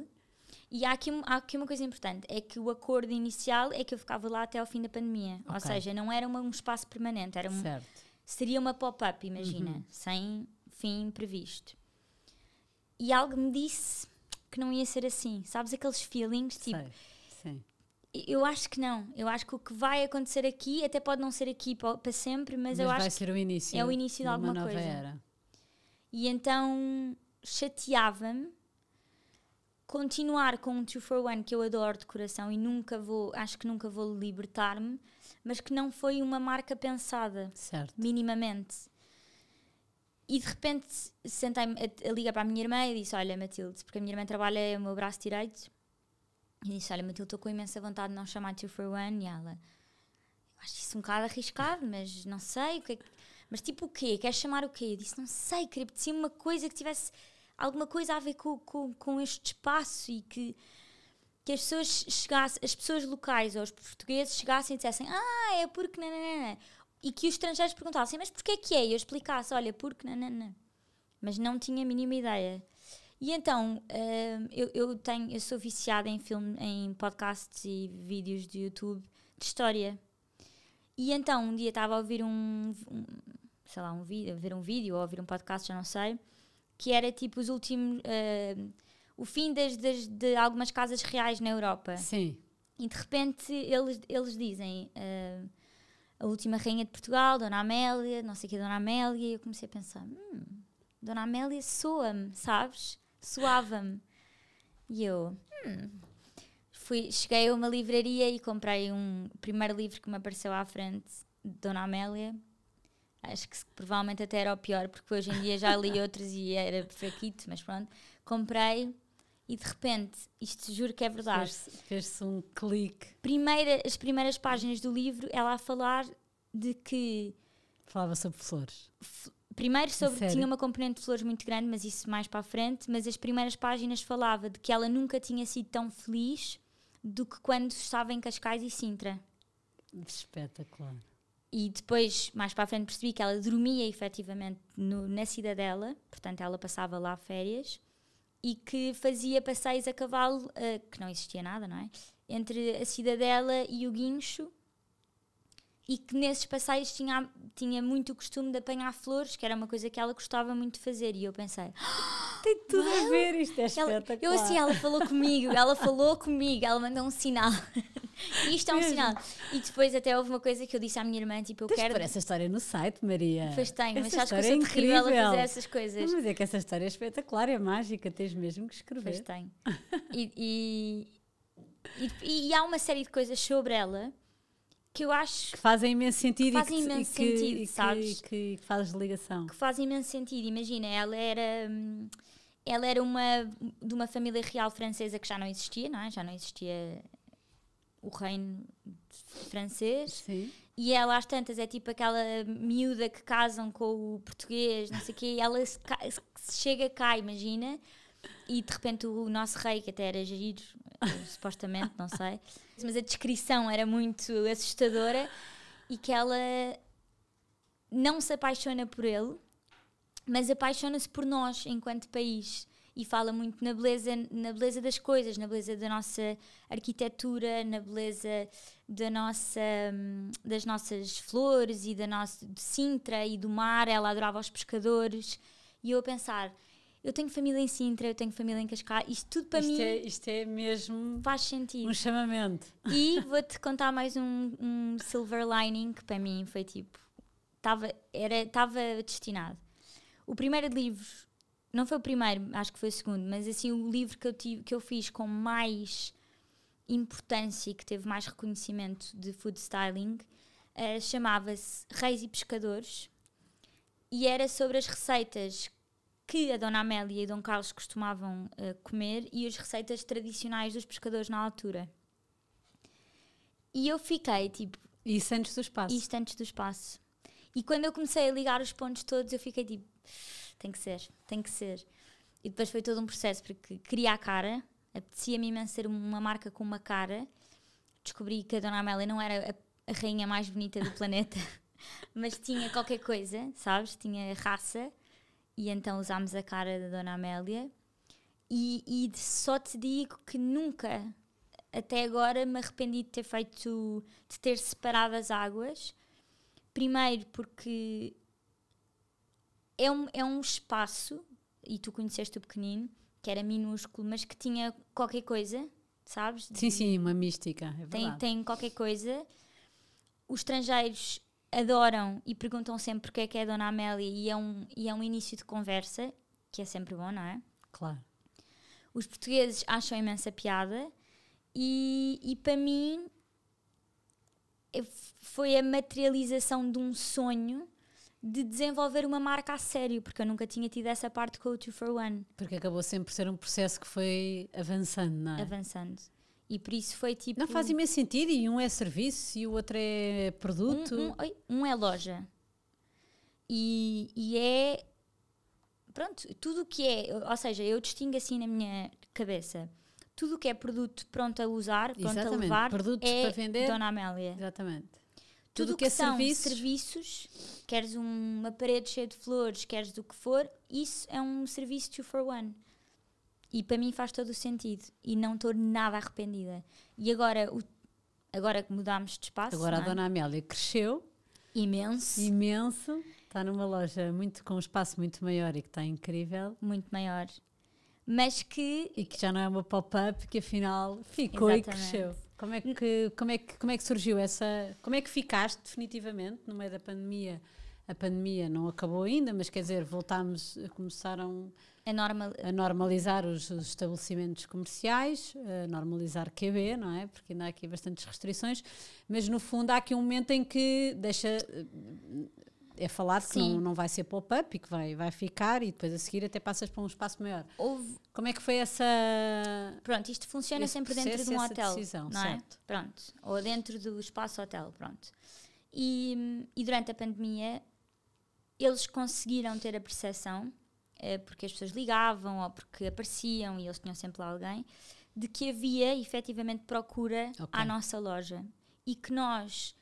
[SPEAKER 2] E há aqui, um- há aqui uma coisa importante: é que o acordo inicial é que eu ficava lá até ao fim da pandemia. Ou
[SPEAKER 1] Ok.
[SPEAKER 2] seja, não era uma- um espaço permanente, era um,
[SPEAKER 1] Certo.
[SPEAKER 2] seria uma pop-up, imagina, sem fim previsto. E algo me disse que não ia ser assim. Sabes aqueles feelings? Tipo,
[SPEAKER 1] Sei. Sim.
[SPEAKER 2] eu acho que não. Eu acho que o que vai acontecer aqui, até pode não ser aqui pa- para sempre, mas,
[SPEAKER 1] Mas,
[SPEAKER 2] eu
[SPEAKER 1] vai
[SPEAKER 2] acho
[SPEAKER 1] ser o início.
[SPEAKER 2] é o início de
[SPEAKER 1] uma
[SPEAKER 2] alguma
[SPEAKER 1] nova
[SPEAKER 2] coisa.
[SPEAKER 1] era.
[SPEAKER 2] E então chateava-me continuar com um Two for One que eu adoro de coração e nunca vou, acho que nunca vou libertar-me, mas que não foi uma marca pensada,
[SPEAKER 1] Certo.
[SPEAKER 2] minimamente. E de repente sentei-me a, a ligar para a minha irmã e disse: Olha, Matilde, porque a minha irmã trabalha o meu braço direito, e disse: Olha, Matilde, estou com imensa vontade de não chamar Two for One. E ela: acho isso um bocado arriscado, mas não sei. O que é que- Mas tipo o quê? Queres chamar o quê? Eu disse: Não sei, queria apetecia uma coisa que tivesse alguma coisa a ver com, com, com este espaço e que. Que as pessoas chegassem, as pessoas locais ou os portugueses chegassem e dissessem Ah, é porque nananana. E que os estrangeiros perguntassem Mas porquê que é? E eu explicasse Olha, porque nanana. Mas não tinha a mínima ideia. E então, hum, eu, eu, tenho, eu sou viciada em, filme, em podcasts e vídeos de YouTube de história. E então, um dia estava a ouvir um, um, sei lá, um vídeo, ver um vídeo ou ouvir um podcast, já não sei, que era tipo os últimos, hum, o fim das, das- de algumas casas reais na Europa.
[SPEAKER 1] Sim.
[SPEAKER 2] E de repente eles, eles dizem hum, a última rainha de Portugal, Dona Amélia, não sei o que, Dona Amélia, e eu comecei a pensar, hum, Dona Amélia soa-me, sabes? Soava-me. E eu, hum. Fui, cheguei a uma livraria e comprei um o primeiro livro que me apareceu à frente de Dona Amélia. Acho que provavelmente até era o pior, porque hoje em dia já li outros e era fraquito, mas pronto. Comprei e de repente, isto juro que é verdade
[SPEAKER 1] Fez- Fez-se um clique.
[SPEAKER 2] primeira, as primeiras páginas do livro, ela a falar de que,
[SPEAKER 1] Falava sobre flores.
[SPEAKER 2] primeiro sobre
[SPEAKER 1] sério?
[SPEAKER 2] tinha uma componente de flores muito grande, mas isso mais para a frente, mas as primeiras páginas falava de que ela nunca tinha sido tão feliz do que quando estava em Cascais e Sintra.
[SPEAKER 1] Espetacular.
[SPEAKER 2] E depois, mais para a frente, percebi que ela dormia efetivamente no- na cidadela, portanto, ela passava lá férias. E que fazia passeios a cavalo, uh, que não existia nada, não é? Entre a Cidadela e o Guincho, e que nesses passeios tinha, tinha muito o costume de apanhar flores, que era uma coisa que ela gostava muito de fazer. E eu pensei,
[SPEAKER 1] tem tudo a ver, isto é espetacular.
[SPEAKER 2] Ela, eu assim, ela falou comigo, ela falou comigo, ela mandou um sinal. isto é um sinal. E depois até houve uma coisa que eu disse à minha irmã, tipo, eu
[SPEAKER 1] Tens
[SPEAKER 2] quero...
[SPEAKER 1] essa história no site, Maria.
[SPEAKER 2] Pois tenho, mas acho que eu sou é terrível a fazer essas coisas.
[SPEAKER 1] Mas é que essa história é espetacular, é mágica, tens mesmo que escrever.
[SPEAKER 2] Pois tenho. e, e, e, e há uma série de coisas sobre ela que eu acho
[SPEAKER 1] que fazem imenso sentido
[SPEAKER 2] fazem e que, imenso e que, sentido,
[SPEAKER 1] e
[SPEAKER 2] sabes?
[SPEAKER 1] Que, que fazes ligação.
[SPEAKER 2] Que fazem imenso sentido. Imagina, ela era hum, ela era uma de uma família real francesa que já não existia, não é? Já não existia o reino francês.
[SPEAKER 1] Sim.
[SPEAKER 2] E ela às tantas é tipo aquela miúda que casam com o português, não sei o quê, e ela se, se chega cá, imagina, e de repente o nosso rei, que até era giro, supostamente, não sei, mas a descrição era muito assustadora e que ela não se apaixona por ele, mas apaixona-se por nós enquanto país e fala muito na beleza, na beleza das coisas, na beleza da nossa arquitetura, na beleza da nossa, das nossas flores e da nossa de Sintra e do mar. Ela adorava os pescadores e eu a pensar, eu tenho família em Sintra, eu tenho família em Cascais, isto tudo para
[SPEAKER 1] isto
[SPEAKER 2] mim
[SPEAKER 1] é, isto é mesmo
[SPEAKER 2] faz sentido.
[SPEAKER 1] Um chamamento.
[SPEAKER 2] E vou-te contar mais um, um, silver lining que para mim foi tipo, estava destinado. O primeiro livro, não foi o primeiro, acho que foi o segundo, mas assim o livro que eu, tive, que eu fiz com mais importância e que teve mais reconhecimento de food styling uh, chamava-se Reis e Pescadores e era sobre as receitas que a Dona Amélia e Dom Carlos costumavam uh, comer e as receitas tradicionais dos pescadores na altura. E eu fiquei tipo.
[SPEAKER 1] Isso antes do espaço.
[SPEAKER 2] Isto antes do espaço. E quando eu comecei a ligar os pontos todos, eu fiquei tipo: tem que ser, tem que ser. E depois foi todo um processo, porque queria a cara, apetecia-me imenso ser uma marca com uma cara. Descobri que a Dona Amélia não era a, a rainha mais bonita do planeta, mas tinha qualquer coisa, sabes? Tinha raça e então usámos a cara da Dona Amélia. E, e só te digo que nunca, até agora, me arrependi de ter feito, de ter separado as águas. Primeiro porque é um, é um espaço, e tu conheceste o pequenino, que era minúsculo, mas que tinha qualquer coisa, sabes?
[SPEAKER 1] Sim, sim, uma mística, é
[SPEAKER 2] tem, tem qualquer coisa. Os estrangeiros adoram e perguntam sempre porque é que é a Dona Amélia e é, um, e é um início de conversa, que é sempre bom, não é?
[SPEAKER 1] Claro.
[SPEAKER 2] Os portugueses acham imensa piada e, e para mim foi a materialização de um sonho de desenvolver uma marca a sério, porque eu nunca tinha tido essa parte com o Two for One.
[SPEAKER 1] Porque acabou sempre por ser um processo que foi avançando, não é?
[SPEAKER 2] Avançando. E por isso foi tipo.
[SPEAKER 1] Não faz imenso sentido, e um é serviço e o outro é produto.
[SPEAKER 2] Um, um, um é loja. E, e é. Pronto, tudo o que é. Ou seja, eu distingo assim na minha cabeça. Tudo o que é produto pronto a usar, pronto Exatamente. a levar, Produtos é para vender. Dona Amélia.
[SPEAKER 1] Exatamente.
[SPEAKER 2] Tudo o que, que é são serviços. serviços, queres uma parede cheia de flores, queres do que for, isso é um serviço two for one. E para mim faz todo o sentido. E não estou nada arrependida. E agora, o, agora que mudámos de espaço.
[SPEAKER 1] Agora
[SPEAKER 2] a
[SPEAKER 1] é? Dona Amélia cresceu.
[SPEAKER 2] Imenso.
[SPEAKER 1] Imenso. Está numa loja muito, com um espaço muito maior e que está incrível.
[SPEAKER 2] Muito maior. Mas que.
[SPEAKER 1] E que já não é uma pop-up, que afinal ficou Exatamente. e cresceu. Como é, que, como, é que, como é que surgiu essa. Como é que ficaste definitivamente no meio da pandemia? A pandemia não acabou ainda, mas quer dizer, voltámos, começaram
[SPEAKER 2] a, normal...
[SPEAKER 1] a normalizar os, os, estabelecimentos comerciais, a normalizar QB, não é? Porque ainda há aqui bastantes restrições, mas no fundo há aqui um momento em que deixa. É falado Sim. que não, não vai ser pop-up e que vai, vai ficar e depois a seguir até passas para um espaço maior. Houve... Como é que foi essa.
[SPEAKER 2] Pronto, isto funciona sempre dentro de um hotel. Decisão, não é? certo. é? Pronto. Ou dentro do espaço hotel, pronto. E, e durante a pandemia eles conseguiram ter a percepção eh, porque as pessoas ligavam ou porque apareciam e eles tinham sempre lá alguém, de que havia efetivamente procura okay. à nossa loja e que nós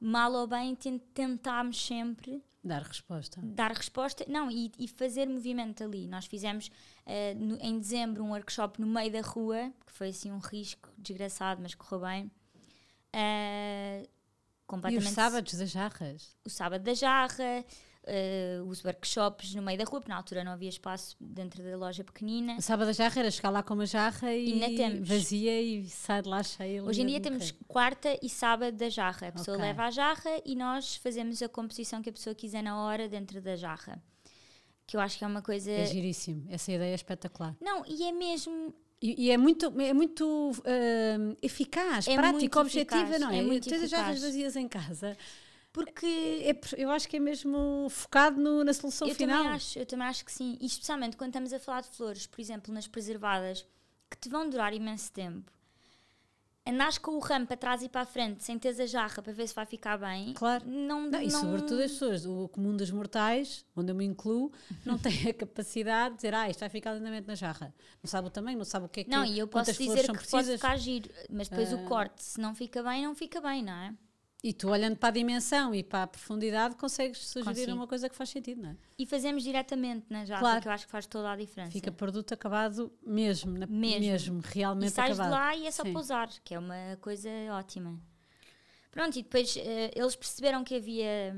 [SPEAKER 2] mal ou bem ten- tentámos sempre
[SPEAKER 1] Dar resposta.
[SPEAKER 2] dar resposta, não, e, e fazer movimento ali. Nós fizemos eh, no- em dezembro um workshop no meio da rua, que foi assim um risco desgraçado, mas correu bem. Eh,
[SPEAKER 1] E
[SPEAKER 2] completamente
[SPEAKER 1] os sábados das jarras?
[SPEAKER 2] o sábado da jarra, eh, os workshops no meio da rua, porque na altura não havia espaço dentro da loja pequenina.
[SPEAKER 1] O sábado da jarra era chegar lá com uma jarra e
[SPEAKER 2] temos.
[SPEAKER 1] vazia e sai de lá cheia.
[SPEAKER 2] Hoje em dia temos
[SPEAKER 1] morrer.
[SPEAKER 2] quarta e sábado da jarra. A pessoa
[SPEAKER 1] Ok.
[SPEAKER 2] leva a jarra e nós fazemos a composição que a pessoa quiser na hora dentro da jarra. Que eu acho que é uma coisa.
[SPEAKER 1] É giríssimo. Essa ideia é espetacular.
[SPEAKER 2] Não, e é mesmo.
[SPEAKER 1] E, e é muito, é muito hum, eficaz,
[SPEAKER 2] É
[SPEAKER 1] prático,
[SPEAKER 2] muito
[SPEAKER 1] objetiva,
[SPEAKER 2] eficaz,
[SPEAKER 1] não é?
[SPEAKER 2] é muito
[SPEAKER 1] Tens as jarras vazias em casa. Porque é eu acho que é mesmo focado no- na solução
[SPEAKER 2] Eu
[SPEAKER 1] final.
[SPEAKER 2] também, acho, eu também acho que sim. E especialmente quando estamos a falar de flores, por exemplo, nas preservadas, que te vão durar imenso tempo. Andares com o ramo para trás e para a frente sem teres a jarra para ver se vai ficar bem.
[SPEAKER 1] Claro.
[SPEAKER 2] Não,
[SPEAKER 1] Não, e
[SPEAKER 2] não-
[SPEAKER 1] sobretudo as pessoas, o comum dos mortais, onde eu me incluo, não tem a capacidade de dizer, ah, isto vai ficar lindamente na jarra. Não sabe o tamanho, não sabe o que é que
[SPEAKER 2] Não, e eu posso dizer que pode
[SPEAKER 1] precisas.
[SPEAKER 2] ficar giro, mas depois
[SPEAKER 1] Ah.
[SPEAKER 2] o corte, se não fica bem, não fica bem, não é?
[SPEAKER 1] E tu olhando para a dimensão e para a profundidade consegues sugerir
[SPEAKER 2] Consigo.
[SPEAKER 1] uma coisa que faz sentido, não é?
[SPEAKER 2] E fazemos diretamente na jarra,
[SPEAKER 1] Claro.
[SPEAKER 2] que eu acho que faz toda a diferença.
[SPEAKER 1] Fica produto acabado mesmo, na-
[SPEAKER 2] Mesmo.
[SPEAKER 1] mesmo,
[SPEAKER 2] e
[SPEAKER 1] realmente
[SPEAKER 2] sais
[SPEAKER 1] acabado.
[SPEAKER 2] de lá e é só
[SPEAKER 1] Sim.
[SPEAKER 2] pousar, que é uma coisa ótima. Pronto, e depois eh, eles perceberam que havia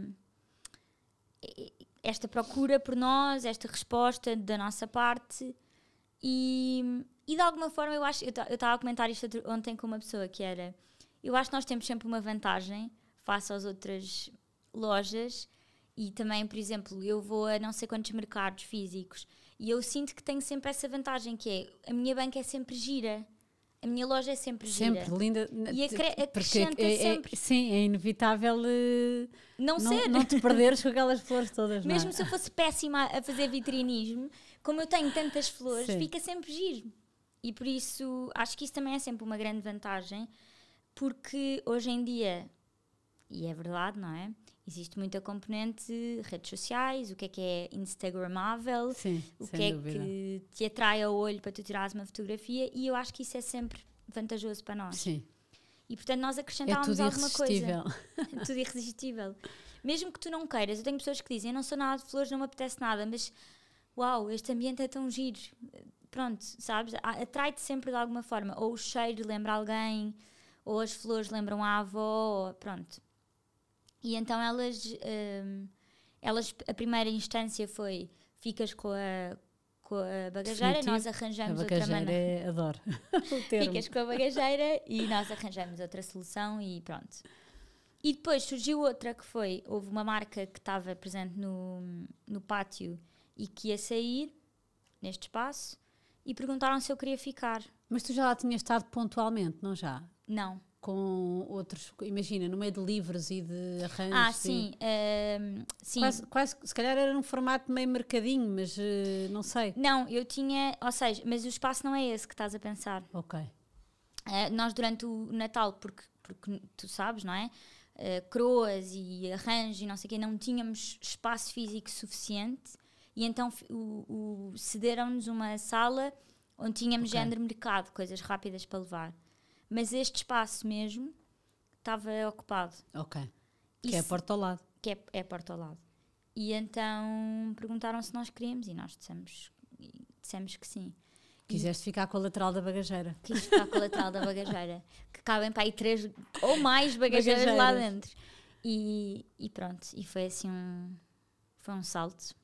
[SPEAKER 2] eh, esta procura por nós, esta resposta da nossa parte e, e de alguma forma eu acho, eu estava a comentar isto ontem com uma pessoa que era, eu acho que nós temos sempre uma vantagem face às outras lojas e também, por exemplo, eu vou a não sei quantos mercados físicos e eu sinto que tenho sempre essa vantagem que é, a minha banca é sempre gira. A minha loja é sempre gira.
[SPEAKER 1] Sempre linda.
[SPEAKER 2] E acrescenta
[SPEAKER 1] é- é-
[SPEAKER 2] sempre.
[SPEAKER 1] sim, é inevitável eh,
[SPEAKER 2] Não,
[SPEAKER 1] não,
[SPEAKER 2] ser.
[SPEAKER 1] não te perderes com aquelas flores todas. não é?
[SPEAKER 2] Mesmo se eu fosse péssima a fazer vitrinismo, como eu tenho tantas flores,
[SPEAKER 1] Sim.
[SPEAKER 2] fica sempre giro. E por isso acho que isso também é sempre uma grande vantagem, porque hoje em dia, e é verdade, não é? Existe muita componente redes sociais, o que é que é instagramável,
[SPEAKER 1] Sim,
[SPEAKER 2] o que é
[SPEAKER 1] dúvida.
[SPEAKER 2] que te atrai ao olho para tu tirares uma fotografia, e eu acho que isso é sempre vantajoso para nós.
[SPEAKER 1] Sim,
[SPEAKER 2] E portanto nós
[SPEAKER 1] é
[SPEAKER 2] acrescentávamos
[SPEAKER 1] tudo
[SPEAKER 2] alguma coisa. tudo irresistível. Mesmo que tu não queiras, eu tenho pessoas que dizem: Eu não sou nada de flores, não me apetece nada, mas uau, este ambiente é tão giro. Pronto, sabes? Atrai-te sempre de alguma forma. Ou o cheiro lembra alguém, ou as flores lembram a avó, ou- pronto. E então elas, hum, elas, a primeira instância foi: ficas com a, com a bagageira,
[SPEAKER 1] Definitivo.
[SPEAKER 2] nós
[SPEAKER 1] A
[SPEAKER 2] arranjamos outra maneira.
[SPEAKER 1] é, adoro.
[SPEAKER 2] Ficas com a bagageira e nós arranjamos outra solução e pronto. E depois surgiu outra que foi, houve uma marca que estava presente no, no pátio e que ia sair neste espaço e perguntaram se eu queria ficar.
[SPEAKER 1] Mas tu já lá tinhas estado pontualmente, não já?
[SPEAKER 2] Não.
[SPEAKER 1] Com outros, imagina, no meio de livros e de arranjos.
[SPEAKER 2] Ah,
[SPEAKER 1] e-
[SPEAKER 2] sim. ehm, sim.
[SPEAKER 1] Quase, quase, se calhar era num formato meio mercadinho, mas eh, não sei.
[SPEAKER 2] Não, eu tinha, ou seja, mas o espaço não é esse que estás a pensar.
[SPEAKER 1] Ok.
[SPEAKER 2] Uh, nós durante o Natal, porque, porque tu sabes, não é? Uh, croas e arranjos e não sei o quê, não tínhamos espaço físico suficiente e então o, o- cederam-nos uma sala onde tínhamos
[SPEAKER 1] Ok.
[SPEAKER 2] género mercado, coisas rápidas para levar. Mas este espaço mesmo estava ocupado,
[SPEAKER 1] Ok. Que é a
[SPEAKER 2] Isso-
[SPEAKER 1] porta ao lado.
[SPEAKER 2] que é, é a porta ao lado. E então perguntaram se nós queríamos e nós dissemos, dissemos que sim.
[SPEAKER 1] Quiseste ficar com a lateral da bagageira.
[SPEAKER 2] Quis ficar com a lateral da bagageira. Que cabem para aí três ou mais bagageiras lá
[SPEAKER 1] Bagageiras.
[SPEAKER 2] dentro. E, e pronto, e foi assim um. Foi um salto.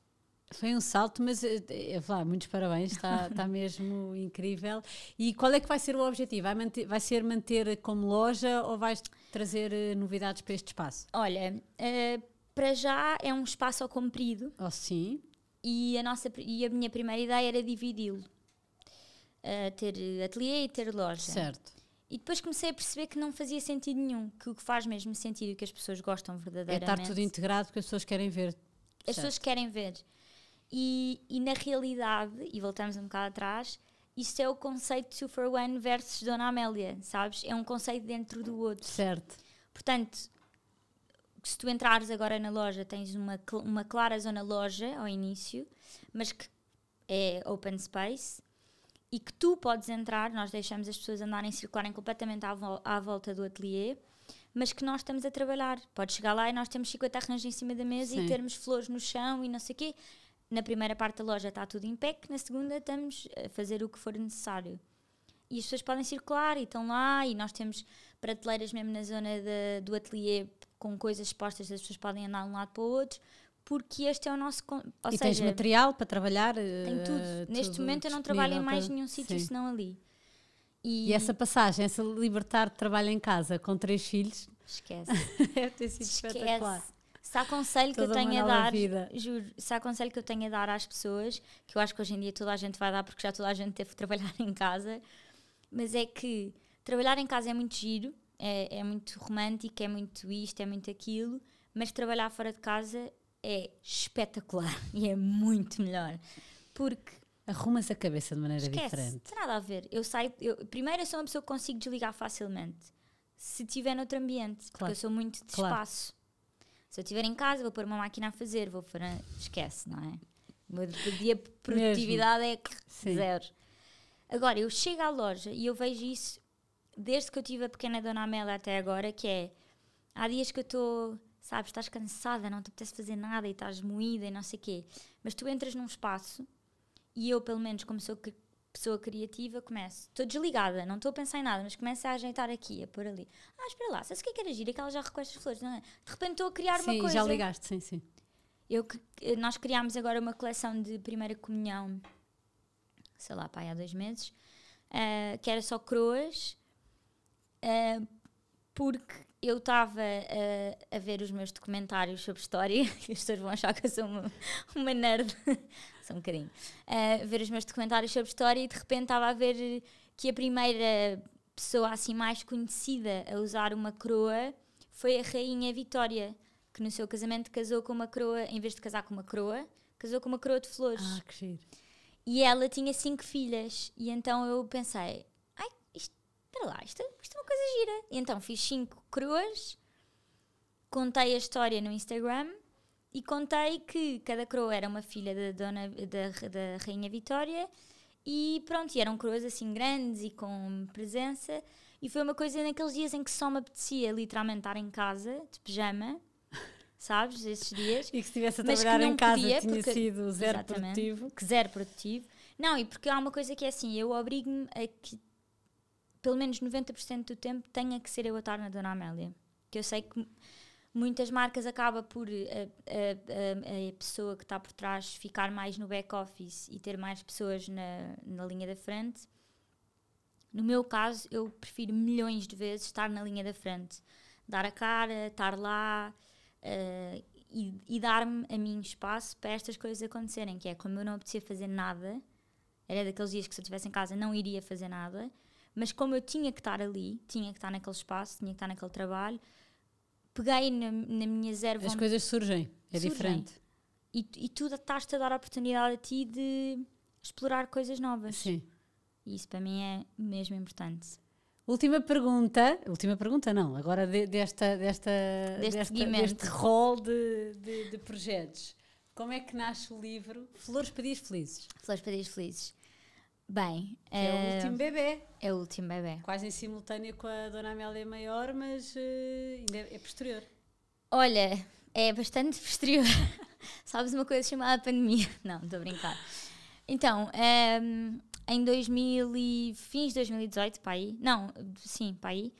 [SPEAKER 1] Foi um salto, mas eh, eh, vá, muitos parabéns, está, está mesmo incrível. E qual é que vai ser o objetivo? Vai, manter, vai ser manter como loja ou vais trazer eh, novidades para este espaço?
[SPEAKER 2] Olha, eh, para já é um espaço ao comprido
[SPEAKER 1] Oh, sim,
[SPEAKER 2] e a, nossa, e a minha primeira ideia era dividi-lo. Eh, ter ateliê e ter loja.
[SPEAKER 1] certo.
[SPEAKER 2] E depois comecei a perceber que não fazia sentido nenhum, que o que faz mesmo sentido e que as pessoas gostam
[SPEAKER 1] É
[SPEAKER 2] verdadeiramente.
[SPEAKER 1] estar tudo integrado porque as pessoas querem ver.
[SPEAKER 2] as
[SPEAKER 1] Certo.
[SPEAKER 2] pessoas querem ver. E, e na realidade, e voltamos um bocado atrás, isto é o conceito Two for One versus Dona Amélia, sabes? É um conceito dentro do outro.
[SPEAKER 1] Certo.
[SPEAKER 2] Portanto, se tu entrares agora na loja, tens uma, cl- uma clara zona loja ao início, mas que é open space e que tu podes entrar, nós deixamos as pessoas andarem, circularem completamente à, vol- à volta do ateliê, mas que nós estamos a trabalhar. Pode chegar lá e nós temos 50 arranjos em cima da mesa
[SPEAKER 1] Sim.
[SPEAKER 2] e termos flores no chão e não sei o quê. Na primeira parte da loja está tudo em pé, na segunda estamos a fazer o que for necessário. E as pessoas podem circular e estão lá, e nós temos prateleiras mesmo na zona de- do ateliê com coisas expostas, as pessoas podem andar de um lado para o outro, porque este é o nosso. Ou
[SPEAKER 1] e tens
[SPEAKER 2] seja,
[SPEAKER 1] material para trabalhar?
[SPEAKER 2] tem
[SPEAKER 1] eh,
[SPEAKER 2] tudo. Neste momento eu não trabalho em mais
[SPEAKER 1] para-
[SPEAKER 2] nenhum sítio senão ali. E,
[SPEAKER 1] E essa passagem, essa libertar de trabalho em casa com três filhos,
[SPEAKER 2] esquece.
[SPEAKER 1] deve ter sido espetacular.
[SPEAKER 2] Se há conselho que eu tenho a dar,
[SPEAKER 1] vida.
[SPEAKER 2] juro, se há conselho que eu tenho a dar às pessoas, que eu acho que hoje em dia toda a gente vai dar porque já toda a gente teve que trabalhar em casa, mas é que trabalhar em casa é muito giro, é, é muito romântico, é muito isto, é muito aquilo, mas trabalhar fora de casa é espetacular e é muito melhor. Porque
[SPEAKER 1] Arrumas a cabeça de maneira
[SPEAKER 2] esquece,
[SPEAKER 1] diferente.
[SPEAKER 2] não tem nada a ver. Eu saio, eu, primeiro eu sou uma pessoa que consigo desligar facilmente. Se estiver noutro ambiente, porque
[SPEAKER 1] Claro.
[SPEAKER 2] eu sou muito de
[SPEAKER 1] Claro.
[SPEAKER 2] espaço. Se eu estiver em casa, vou pôr uma máquina a fazer, vou pôr. a- Esquece, não é? O meu dia de produtividade é
[SPEAKER 1] Sim.
[SPEAKER 2] zero. Agora, eu chego à loja e eu vejo isso desde que eu tive a pequena Dona Amélia até agora, que é há dias que eu estou, sabes, estás cansada, não te apetece fazer nada e estás moída e não sei o quê, mas tu entras num espaço e eu, pelo menos, como sou pessoa criativa, começo, estou desligada, não estou a pensar em nada, mas começo a ajeitar aqui, a pôr ali. Ah, espera lá, sabes o que é que era giro? Aquela já recolhe as flores, não é? De repente estou a criar uma
[SPEAKER 1] Sim,
[SPEAKER 2] coisa.
[SPEAKER 1] já ligaste, sim, sim.
[SPEAKER 2] Eu, que- que- nós criámos agora uma coleção de primeira comunhão, sei lá, pá, há dois meses, ah, que era só croas, ah, porque eu estava a ver os meus documentários sobre história, e as pessoas vão achar que eu sou uma, uma nerd, um bocadinho, a ver os meus documentários sobre história e de repente estava a ver que a primeira pessoa assim mais conhecida a usar uma coroa foi a rainha Vitória, que no seu casamento casou com uma coroa, em vez de casar com uma coroa, casou com uma coroa de flores.
[SPEAKER 1] Ah, que giro.
[SPEAKER 2] E ela tinha cinco filhas. E então eu pensei, ai, isto, espera lá, isto, isto é uma coisa gira. E então fiz cinco coroas, contei a história no Instagram e contei que cada coroa era uma filha da, dona, da, da Rainha Vitória e pronto, e eram coroas assim grandes e com presença. E foi uma coisa naqueles dias em que só me apetecia literalmente estar em casa, de pijama, sabes, esses dias.
[SPEAKER 1] E que se estivesse a trabalhar em casa
[SPEAKER 2] podia,
[SPEAKER 1] tinha
[SPEAKER 2] porque-
[SPEAKER 1] sido zero produtivo.
[SPEAKER 2] que zero produtivo. Não, e porque há uma coisa que é assim, eu obrigo-me a que pelo menos 90% do tempo tenha que ser eu a estar na Dona Amélia. Que eu sei que muitas marcas acaba por eh, a, a- a- a pessoa que está por trás ficar mais no back office e ter mais pessoas na, na linha da frente. No meu caso, eu prefiro milhões de vezes estar na linha da frente, dar a cara, estar lá eh, e, e dar-me a mim espaço para estas coisas acontecerem. Que é como eu não apetecia fazer nada, era daqueles dias que se eu estivesse em casa não iria fazer nada, mas como eu tinha que estar ali, tinha que estar naquele espaço, tinha que estar naquele trabalho, peguei na, na minha zero
[SPEAKER 1] As coisas surgem, é
[SPEAKER 2] Surgem.
[SPEAKER 1] diferente.
[SPEAKER 2] e, e tu estás-te a dar a oportunidade a ti de explorar coisas novas.
[SPEAKER 1] Sim.
[SPEAKER 2] E isso para mim é mesmo importante.
[SPEAKER 1] Última pergunta, última pergunta não, agora de- desta, desta,
[SPEAKER 2] Deste
[SPEAKER 1] desta- deste rol de, de, de projetos. Como é que nasce o livro Flores para Dias Felizes?
[SPEAKER 2] Flores para dias felizes. Bem,
[SPEAKER 1] é o
[SPEAKER 2] eh,
[SPEAKER 1] último bebê,
[SPEAKER 2] é o último bebê.
[SPEAKER 1] quase em simultâneo com a Dona Amélia Maior, mas eh, ainda é, é posterior.
[SPEAKER 2] Olha, é bastante posterior. Sabes uma coisa chamada pandemia? Não, estou a brincar. Então, ehm, em 2000 e, fins de 2018, para aí, não, sim, para aí,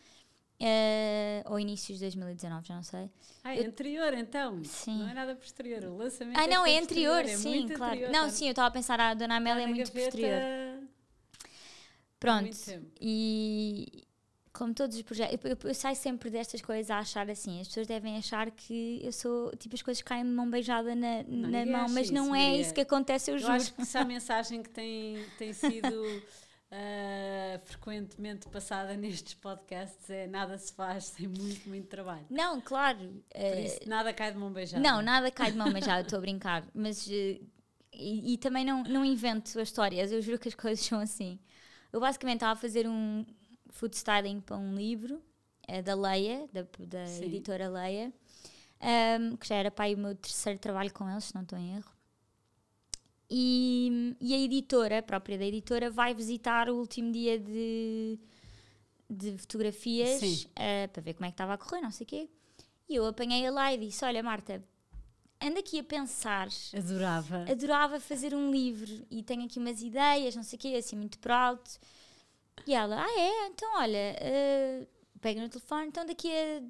[SPEAKER 2] eh, ou inícios de 2019, já não sei.
[SPEAKER 1] Ah, é anterior então?
[SPEAKER 2] Sim.
[SPEAKER 1] Não é nada posterior, o lançamento
[SPEAKER 2] Ah, não,
[SPEAKER 1] que
[SPEAKER 2] é anterior,
[SPEAKER 1] é
[SPEAKER 2] sim,
[SPEAKER 1] muito
[SPEAKER 2] claro.
[SPEAKER 1] anterior,
[SPEAKER 2] não, sim, eu estava a pensar, a Dona Amélia é muito
[SPEAKER 1] gaveta
[SPEAKER 2] posterior. Pronto, e como todos os projetos, eu, eu- eu saio sempre destas coisas a achar assim, as pessoas devem achar que eu sou, tipo, as coisas caem de mão beijada na,
[SPEAKER 1] Não,
[SPEAKER 2] na mão, mas
[SPEAKER 1] isso,
[SPEAKER 2] não é
[SPEAKER 1] Maria.
[SPEAKER 2] isso que acontece, eu,
[SPEAKER 1] Eu
[SPEAKER 2] juro.
[SPEAKER 1] acho que se a mensagem que tem, tem sido ah, frequentemente passada nestes podcasts é nada se faz sem muito, muito trabalho.
[SPEAKER 2] Não, claro.
[SPEAKER 1] Por
[SPEAKER 2] eh,
[SPEAKER 1] isso, nada cai de mão beijada.
[SPEAKER 2] não, nada cai de mão beijada, estou a brincar. Mas. eh, e, e também não, não invento as histórias, eu juro que as coisas são assim. Eu basicamente estava a fazer um food styling para um livro eh, da Leia, da, da editora Leia, ahm, que já era para aí o meu terceiro trabalho com eles, se não estou em erro. E, e a editora, a própria da editora, vai visitar o último dia de, de fotografias uh, para ver como é que estava a correr, não sei o quê. E eu apanhei-a lá e disse: Olha, Marta, anda aqui a pensar.
[SPEAKER 1] Adorava.
[SPEAKER 2] Adorava fazer um livro e tenho aqui umas ideias, não sei o quê, assim, muito por alto. E ela: Ah, é? Então, olha, uh, pega no telefone, então daqui a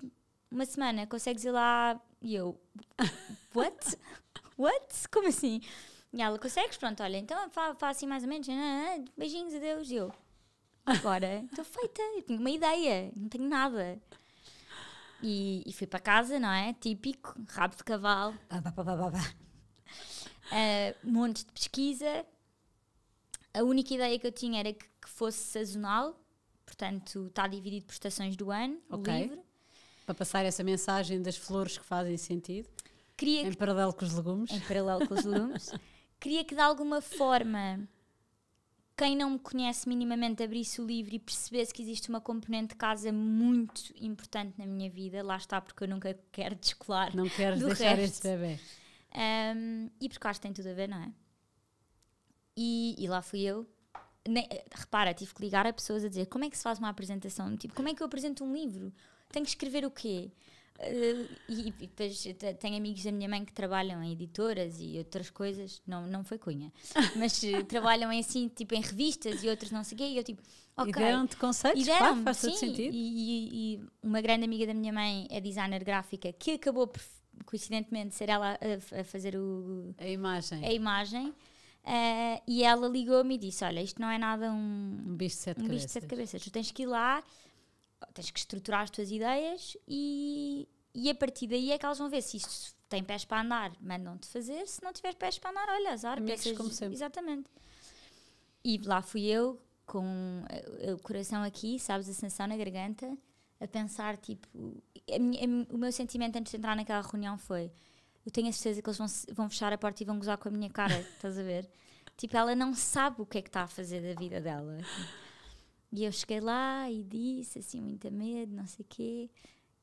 [SPEAKER 2] uma semana consegues ir lá. E eu: What? What? Como assim? E ela: Consegues? Pronto, olha, então faz assim mais ou menos. Ah, beijinhos, adeus. E eu: Agora, estou feita, eu tinha uma ideia, não tenho nada. E, e fui para casa, não é? Típico, rabo de cavalo, uh, montes de pesquisa. A única ideia que eu tinha era que, que fosse sazonal, portanto, está dividido por estações do ano,
[SPEAKER 1] Ok.
[SPEAKER 2] o livro.
[SPEAKER 1] Para passar essa mensagem das flores que fazem sentido,
[SPEAKER 2] Queria
[SPEAKER 1] em paralelo com os legumes.
[SPEAKER 2] em paralelo com os legumes. Queria que de alguma forma quem não me conhece minimamente abrisse o livro e percebesse que existe uma componente de casa muito importante na minha vida. Lá está, porque eu nunca quero descolar.
[SPEAKER 1] Não queres
[SPEAKER 2] do
[SPEAKER 1] deixar
[SPEAKER 2] resto.
[SPEAKER 1] este bebê.
[SPEAKER 2] Um, e porque acho que tem tudo a ver, não é? E, e lá fui eu. Nem- repara, tive que ligar a pessoas a dizer como é que se faz uma apresentação. Tipo, como é que eu apresento um livro? Tenho que escrever o quê? Uh, e, e depois te- tenho amigos da minha mãe que trabalham em editoras e outras coisas, não, não foi cunha, mas eh, trabalham em assim, tipo em revistas e outras não sei o quê, e eu tipo, ok.
[SPEAKER 1] E deram-te conceitos,
[SPEAKER 2] E
[SPEAKER 1] claro,
[SPEAKER 2] deram-me,
[SPEAKER 1] faz todo
[SPEAKER 2] sim,
[SPEAKER 1] sentido.
[SPEAKER 2] E, e- uma grande amiga da minha mãe é designer gráfica que acabou por, coincidentemente, ser ela a, a fazer o,
[SPEAKER 1] A imagem,
[SPEAKER 2] a imagem. eh, e ela ligou-me e disse: Olha, isto não é nada um,
[SPEAKER 1] um bicho de sete
[SPEAKER 2] um
[SPEAKER 1] cabeças.
[SPEAKER 2] bicho de sete cabeças. Tu tens que ir lá, tens que estruturar as tuas ideias e, e a partir daí é que elas vão ver se isto tem pés para andar, mandam-te fazer. Se não tiver pés para andar, olha, azar.
[SPEAKER 1] Amigos
[SPEAKER 2] pensas-
[SPEAKER 1] como sempre.
[SPEAKER 2] Exatamente. E lá fui eu, com eh, o coração aqui, sabes, a sensação na garganta, a pensar, tipo. a minha- a o meu sentimento antes de entrar naquela reunião foi: eu tenho a certeza que eles vão, vão fechar a porta e vão gozar com a minha cara, estás a ver? Tipo, ela não sabe o que é que está a fazer da vida dela. E eu cheguei lá e disse, assim, muito a medo, não sei o quê.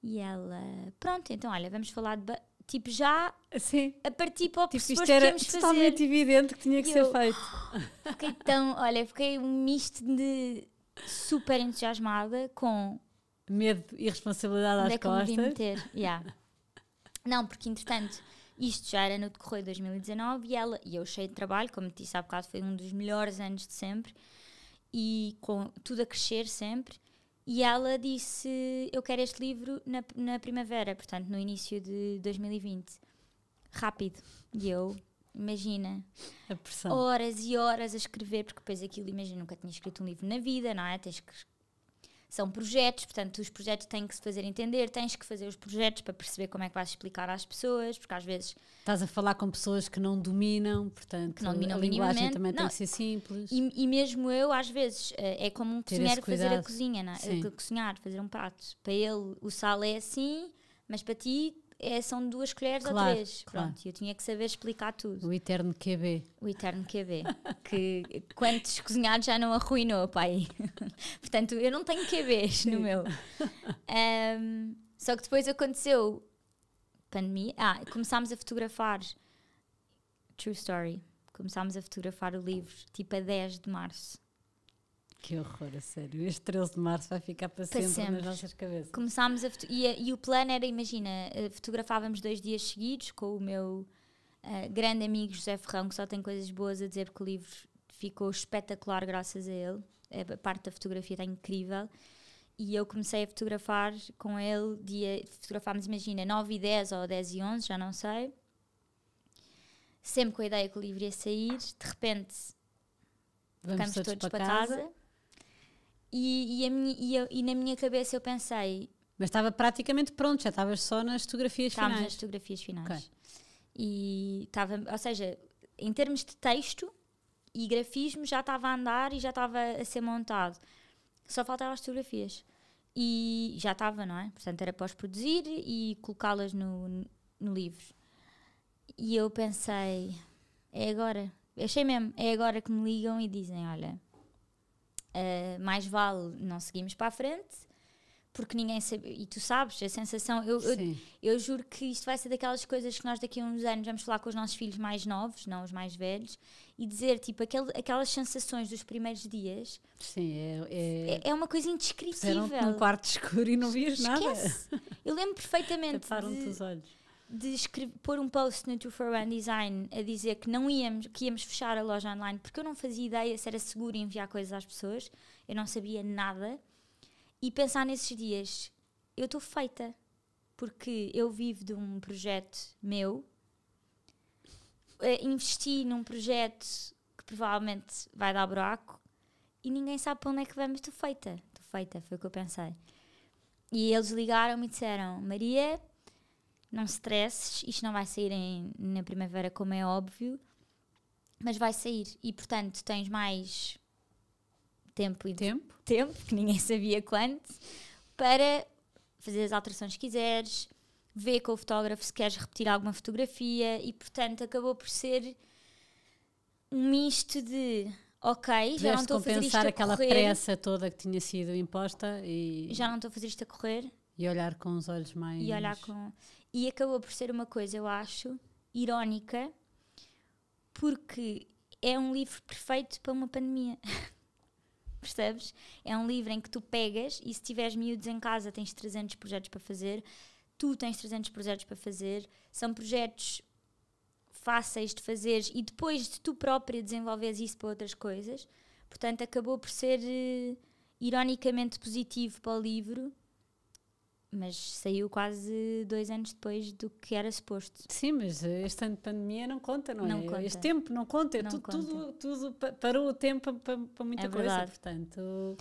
[SPEAKER 2] E ela, pronto, então olha, vamos falar de. Tipo, já
[SPEAKER 1] Sim,
[SPEAKER 2] a partir para o
[SPEAKER 1] tipo, isto
[SPEAKER 2] pressuposto que
[SPEAKER 1] era
[SPEAKER 2] íamos fazer.
[SPEAKER 1] totalmente evidente que tinha que
[SPEAKER 2] E
[SPEAKER 1] ser
[SPEAKER 2] eu-
[SPEAKER 1] feito.
[SPEAKER 2] Fiquei tão, olha, fiquei um misto de super entusiasmada com
[SPEAKER 1] Medo e responsabilidade
[SPEAKER 2] onde
[SPEAKER 1] às
[SPEAKER 2] é que eu me
[SPEAKER 1] costas.
[SPEAKER 2] meter. Yeah. Não, porque entretanto, isto já era no decorrer de 2019 e ela, e eu cheio de trabalho, como te disse há bocado, foi um dos melhores anos de sempre e com tudo a crescer sempre. E ela disse: Eu quero este livro na, na primavera, portanto, no início de 2020. Rápido. E eu, imagina, horas e horas a escrever, porque depois aquilo, imagina, nunca tinha escrito um livro na vida, não é? Tens que. São projetos, portanto, os projetos têm que se fazer entender, tens que fazer os projetos para perceber como é que vais explicar às pessoas, porque às vezes.
[SPEAKER 1] Estás a falar com pessoas que não dominam, portanto,
[SPEAKER 2] Que não dominam
[SPEAKER 1] a linguagem também tem
[SPEAKER 2] Não.
[SPEAKER 1] que ser simples.
[SPEAKER 2] E, e mesmo eu, às vezes, eh, é como um cozinheiro fazer a cozinha, não é? Cozinhar, fazer um prato. Para ele, o sal é assim, mas para ti é, são duas colheres ou
[SPEAKER 1] Claro,
[SPEAKER 2] três.
[SPEAKER 1] claro.
[SPEAKER 2] Pronto, eu tinha que saber explicar tudo.
[SPEAKER 1] O eterno QB.
[SPEAKER 2] O eterno QB. que quantos cozinhados já não arruinou, pai? Portanto, eu não tenho QBs no meu. Ahm, só que depois aconteceu pandemia. Ah, começámos a fotografar. True story. Começámos a fotografar o livro tipo a 10 de março.
[SPEAKER 1] Que horror, a sério. Este 13 de março vai ficar para,
[SPEAKER 2] Para
[SPEAKER 1] sempre,
[SPEAKER 2] sempre.
[SPEAKER 1] nas nossas cabeças.
[SPEAKER 2] Começámos a, e, e o plano era, imagina, eh, fotografávamos dois dias seguidos com o meu eh, grande amigo José Ferrão, que só tem coisas boas a dizer porque o livro ficou espetacular graças a ele. Eh, A parte da fotografia está incrível. E eu comecei a fotografar com ele, dia, fotografámos, imagina, 9 e 10 ou 10 e 11, já não sei. Sempre com a ideia que o livro ia sair, de repente
[SPEAKER 1] Vamos
[SPEAKER 2] ficamos todos, para casa. E, e, minha- e eu- e na minha cabeça eu pensei,
[SPEAKER 1] Mas estava praticamente pronto, já estavas só nas fotografias
[SPEAKER 2] Estávamos nas
[SPEAKER 1] finais.
[SPEAKER 2] fotografias finais.
[SPEAKER 1] Ok.
[SPEAKER 2] E estava, ou seja, em termos de texto e grafismo já estava a andar e já estava a ser montado. Só faltavam as fotografias. E já estava, não é? Portanto, era pós-produzir e colocá-las no, no livro. E eu pensei, é agora. Eu achei mesmo, é agora que me ligam e dizem: olha, eh, mais vale não seguimos para a frente, porque ninguém sabe. E tu sabes, a sensação. Eu, eu, eu juro que isto vai ser daquelas coisas que nós daqui a uns anos vamos falar com os nossos filhos mais novos, não os mais velhos, e dizer, tipo, aquele, aquelas sensações dos primeiros dias
[SPEAKER 1] Sim, é, é,
[SPEAKER 2] é, é uma coisa indescritível.
[SPEAKER 1] num quarto escuro e não vias nada.
[SPEAKER 2] Esquece. Eu lembro perfeitamente
[SPEAKER 1] Taparam-te os olhos.
[SPEAKER 2] De pôr um post no 2 for One Design a dizer que não íamos, que íamos fechar a loja online porque eu não fazia ideia se era seguro enviar coisas às pessoas, eu não sabia nada. E pensar nesses dias, eu estou feita, porque eu vivo de um projeto meu, eh, investi num projeto que provavelmente vai dar buraco e ninguém sabe para onde é que vamos, estou feita, estou feita, foi o que eu pensei. E eles ligaram-me e disseram: Maria, não stresses, isto não vai sair em- na primavera, como é óbvio, mas vai sair. E portanto tens mais tempo e
[SPEAKER 1] Tempo?
[SPEAKER 2] tempo, que ninguém sabia quanto, para fazer as alterações que quiseres, ver com o fotógrafo se queres repetir alguma fotografia e portanto acabou por ser um misto de ok, já não estou a fazer isto a
[SPEAKER 1] aquela
[SPEAKER 2] correr,
[SPEAKER 1] pressa toda que tinha sido imposta e,
[SPEAKER 2] já não estou a fazer isto a correr
[SPEAKER 1] e olhar com os olhos mais.
[SPEAKER 2] e olhar com. E acabou por ser uma coisa, eu acho, irónica, porque é um livro perfeito para uma pandemia. Percebes? É um livro em que tu pegas e se tiveres miúdos em casa tens 300 projetos para fazer, tu tens 300 projetos para fazer, são projetos fáceis de fazeres e depois de tu própria desenvolveres isso para outras coisas. Portanto, acabou por ser eh, ironicamente positivo para o livro, mas saiu quase dois anos depois do que era suposto.
[SPEAKER 1] Sim, mas este ano de pandemia não conta, não,
[SPEAKER 2] Não
[SPEAKER 1] é?
[SPEAKER 2] conta.
[SPEAKER 1] Este tempo não conta,
[SPEAKER 2] Não
[SPEAKER 1] tudo,
[SPEAKER 2] conta.
[SPEAKER 1] Tudo, tudo pa- parou o tempo para, para muita
[SPEAKER 2] É
[SPEAKER 1] coisa, portanto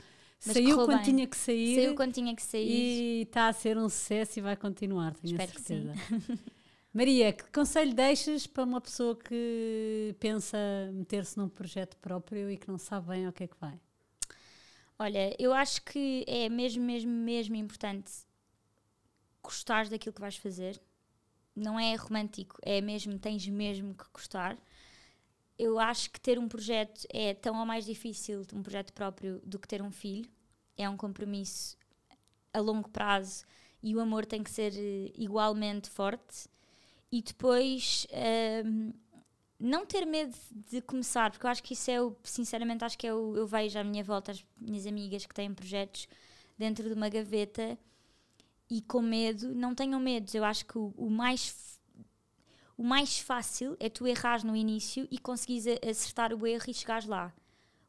[SPEAKER 2] Mas
[SPEAKER 1] saiu quando
[SPEAKER 2] bem.
[SPEAKER 1] tinha que sair
[SPEAKER 2] Saiu quando tinha que sair.
[SPEAKER 1] e está a ser um sucesso e vai continuar, tenho
[SPEAKER 2] Espero
[SPEAKER 1] a certeza. Maria, que conselho deixas para uma pessoa que pensa meter-se num projeto próprio e que não sabe bem ao que é que vai?
[SPEAKER 2] Olha, eu acho que é mesmo, mesmo, mesmo importante gostares daquilo que vais fazer. Não é romântico, é mesmo, tens mesmo que gostar. Eu acho que ter um projeto é tão ou mais difícil, um projeto próprio, do que ter um filho. É um compromisso a longo prazo e o amor tem que ser eh, igualmente forte. E depois, ehm, não ter medo de começar, porque eu acho que isso é o, sinceramente, acho que é o, eu vejo à minha volta as minhas amigas que têm projetos dentro de uma gaveta e com medo, não tenham medo. Eu acho que o, o mais o mais fácil é tu errares no início e conseguires acertar o erro e chegares lá.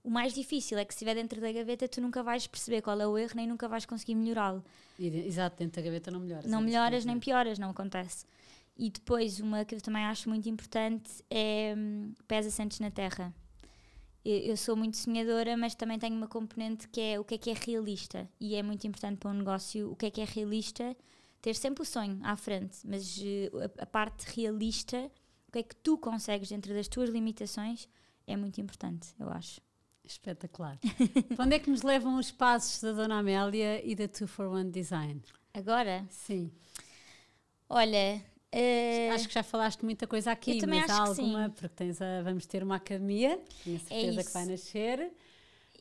[SPEAKER 2] O mais difícil é que se estiver dentro da gaveta tu nunca vais perceber qual é o erro nem nunca vais conseguir melhorá-lo.
[SPEAKER 1] Exato, dentro da gaveta não melhoras.
[SPEAKER 2] Não melhoras nem pioras, não acontece. E depois, uma que eu também acho muito importante é hum, pés assentes na terra. Eu, sou muito sonhadora, mas também tenho uma componente que é o que é que é realista. E é muito importante para um negócio o que é que é realista, ter sempre o sonho à frente, mas eh, a, parte realista, o que é que tu consegues dentro das tuas limitações, é muito importante, eu acho.
[SPEAKER 1] Espetacular. para onde é que nos levam os passos da Dona Amélia e da 2 for One Design?
[SPEAKER 2] Agora,
[SPEAKER 1] Sim.
[SPEAKER 2] olha. Eh,
[SPEAKER 1] Acho que já falaste muita coisa aqui,
[SPEAKER 2] eu também
[SPEAKER 1] mas há
[SPEAKER 2] acho que
[SPEAKER 1] alguma, porque tens a, vamos ter uma academia, tenho a certeza que vai nascer.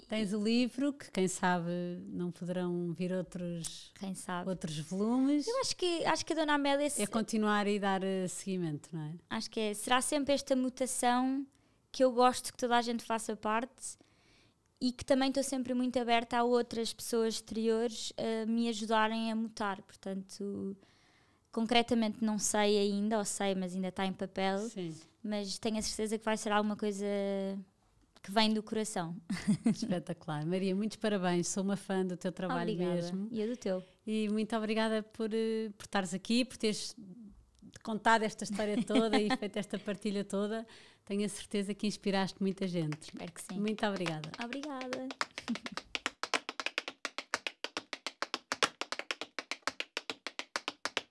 [SPEAKER 1] Tens o livro, que quem sabe não poderão vir outros,
[SPEAKER 2] quem sabe?
[SPEAKER 1] outros volumes.
[SPEAKER 2] Eu acho que, acho que a Dona Amélia
[SPEAKER 1] É continuar e dar eh, seguimento, não é?
[SPEAKER 2] Acho que é. Será sempre esta mutação que eu gosto que toda a gente faça parte e que também estou sempre muito aberta a outras pessoas exteriores a me ajudarem a mutar. Portanto, concretamente não sei ainda, ou sei, mas ainda está em papel,
[SPEAKER 1] Sim,
[SPEAKER 2] mas tenho a certeza que vai ser alguma coisa que vem do coração.
[SPEAKER 1] espetacular. Maria, muitos parabéns, sou uma fã do teu trabalho
[SPEAKER 2] Obrigada.
[SPEAKER 1] mesmo.
[SPEAKER 2] E a do teu.
[SPEAKER 1] E muito obrigada por, eh, por estares aqui, por teres contado esta história toda e feito esta partilha toda. Tenho a certeza que inspiraste muita gente.
[SPEAKER 2] Espero que sim.
[SPEAKER 1] Muito obrigada.
[SPEAKER 2] Obrigada.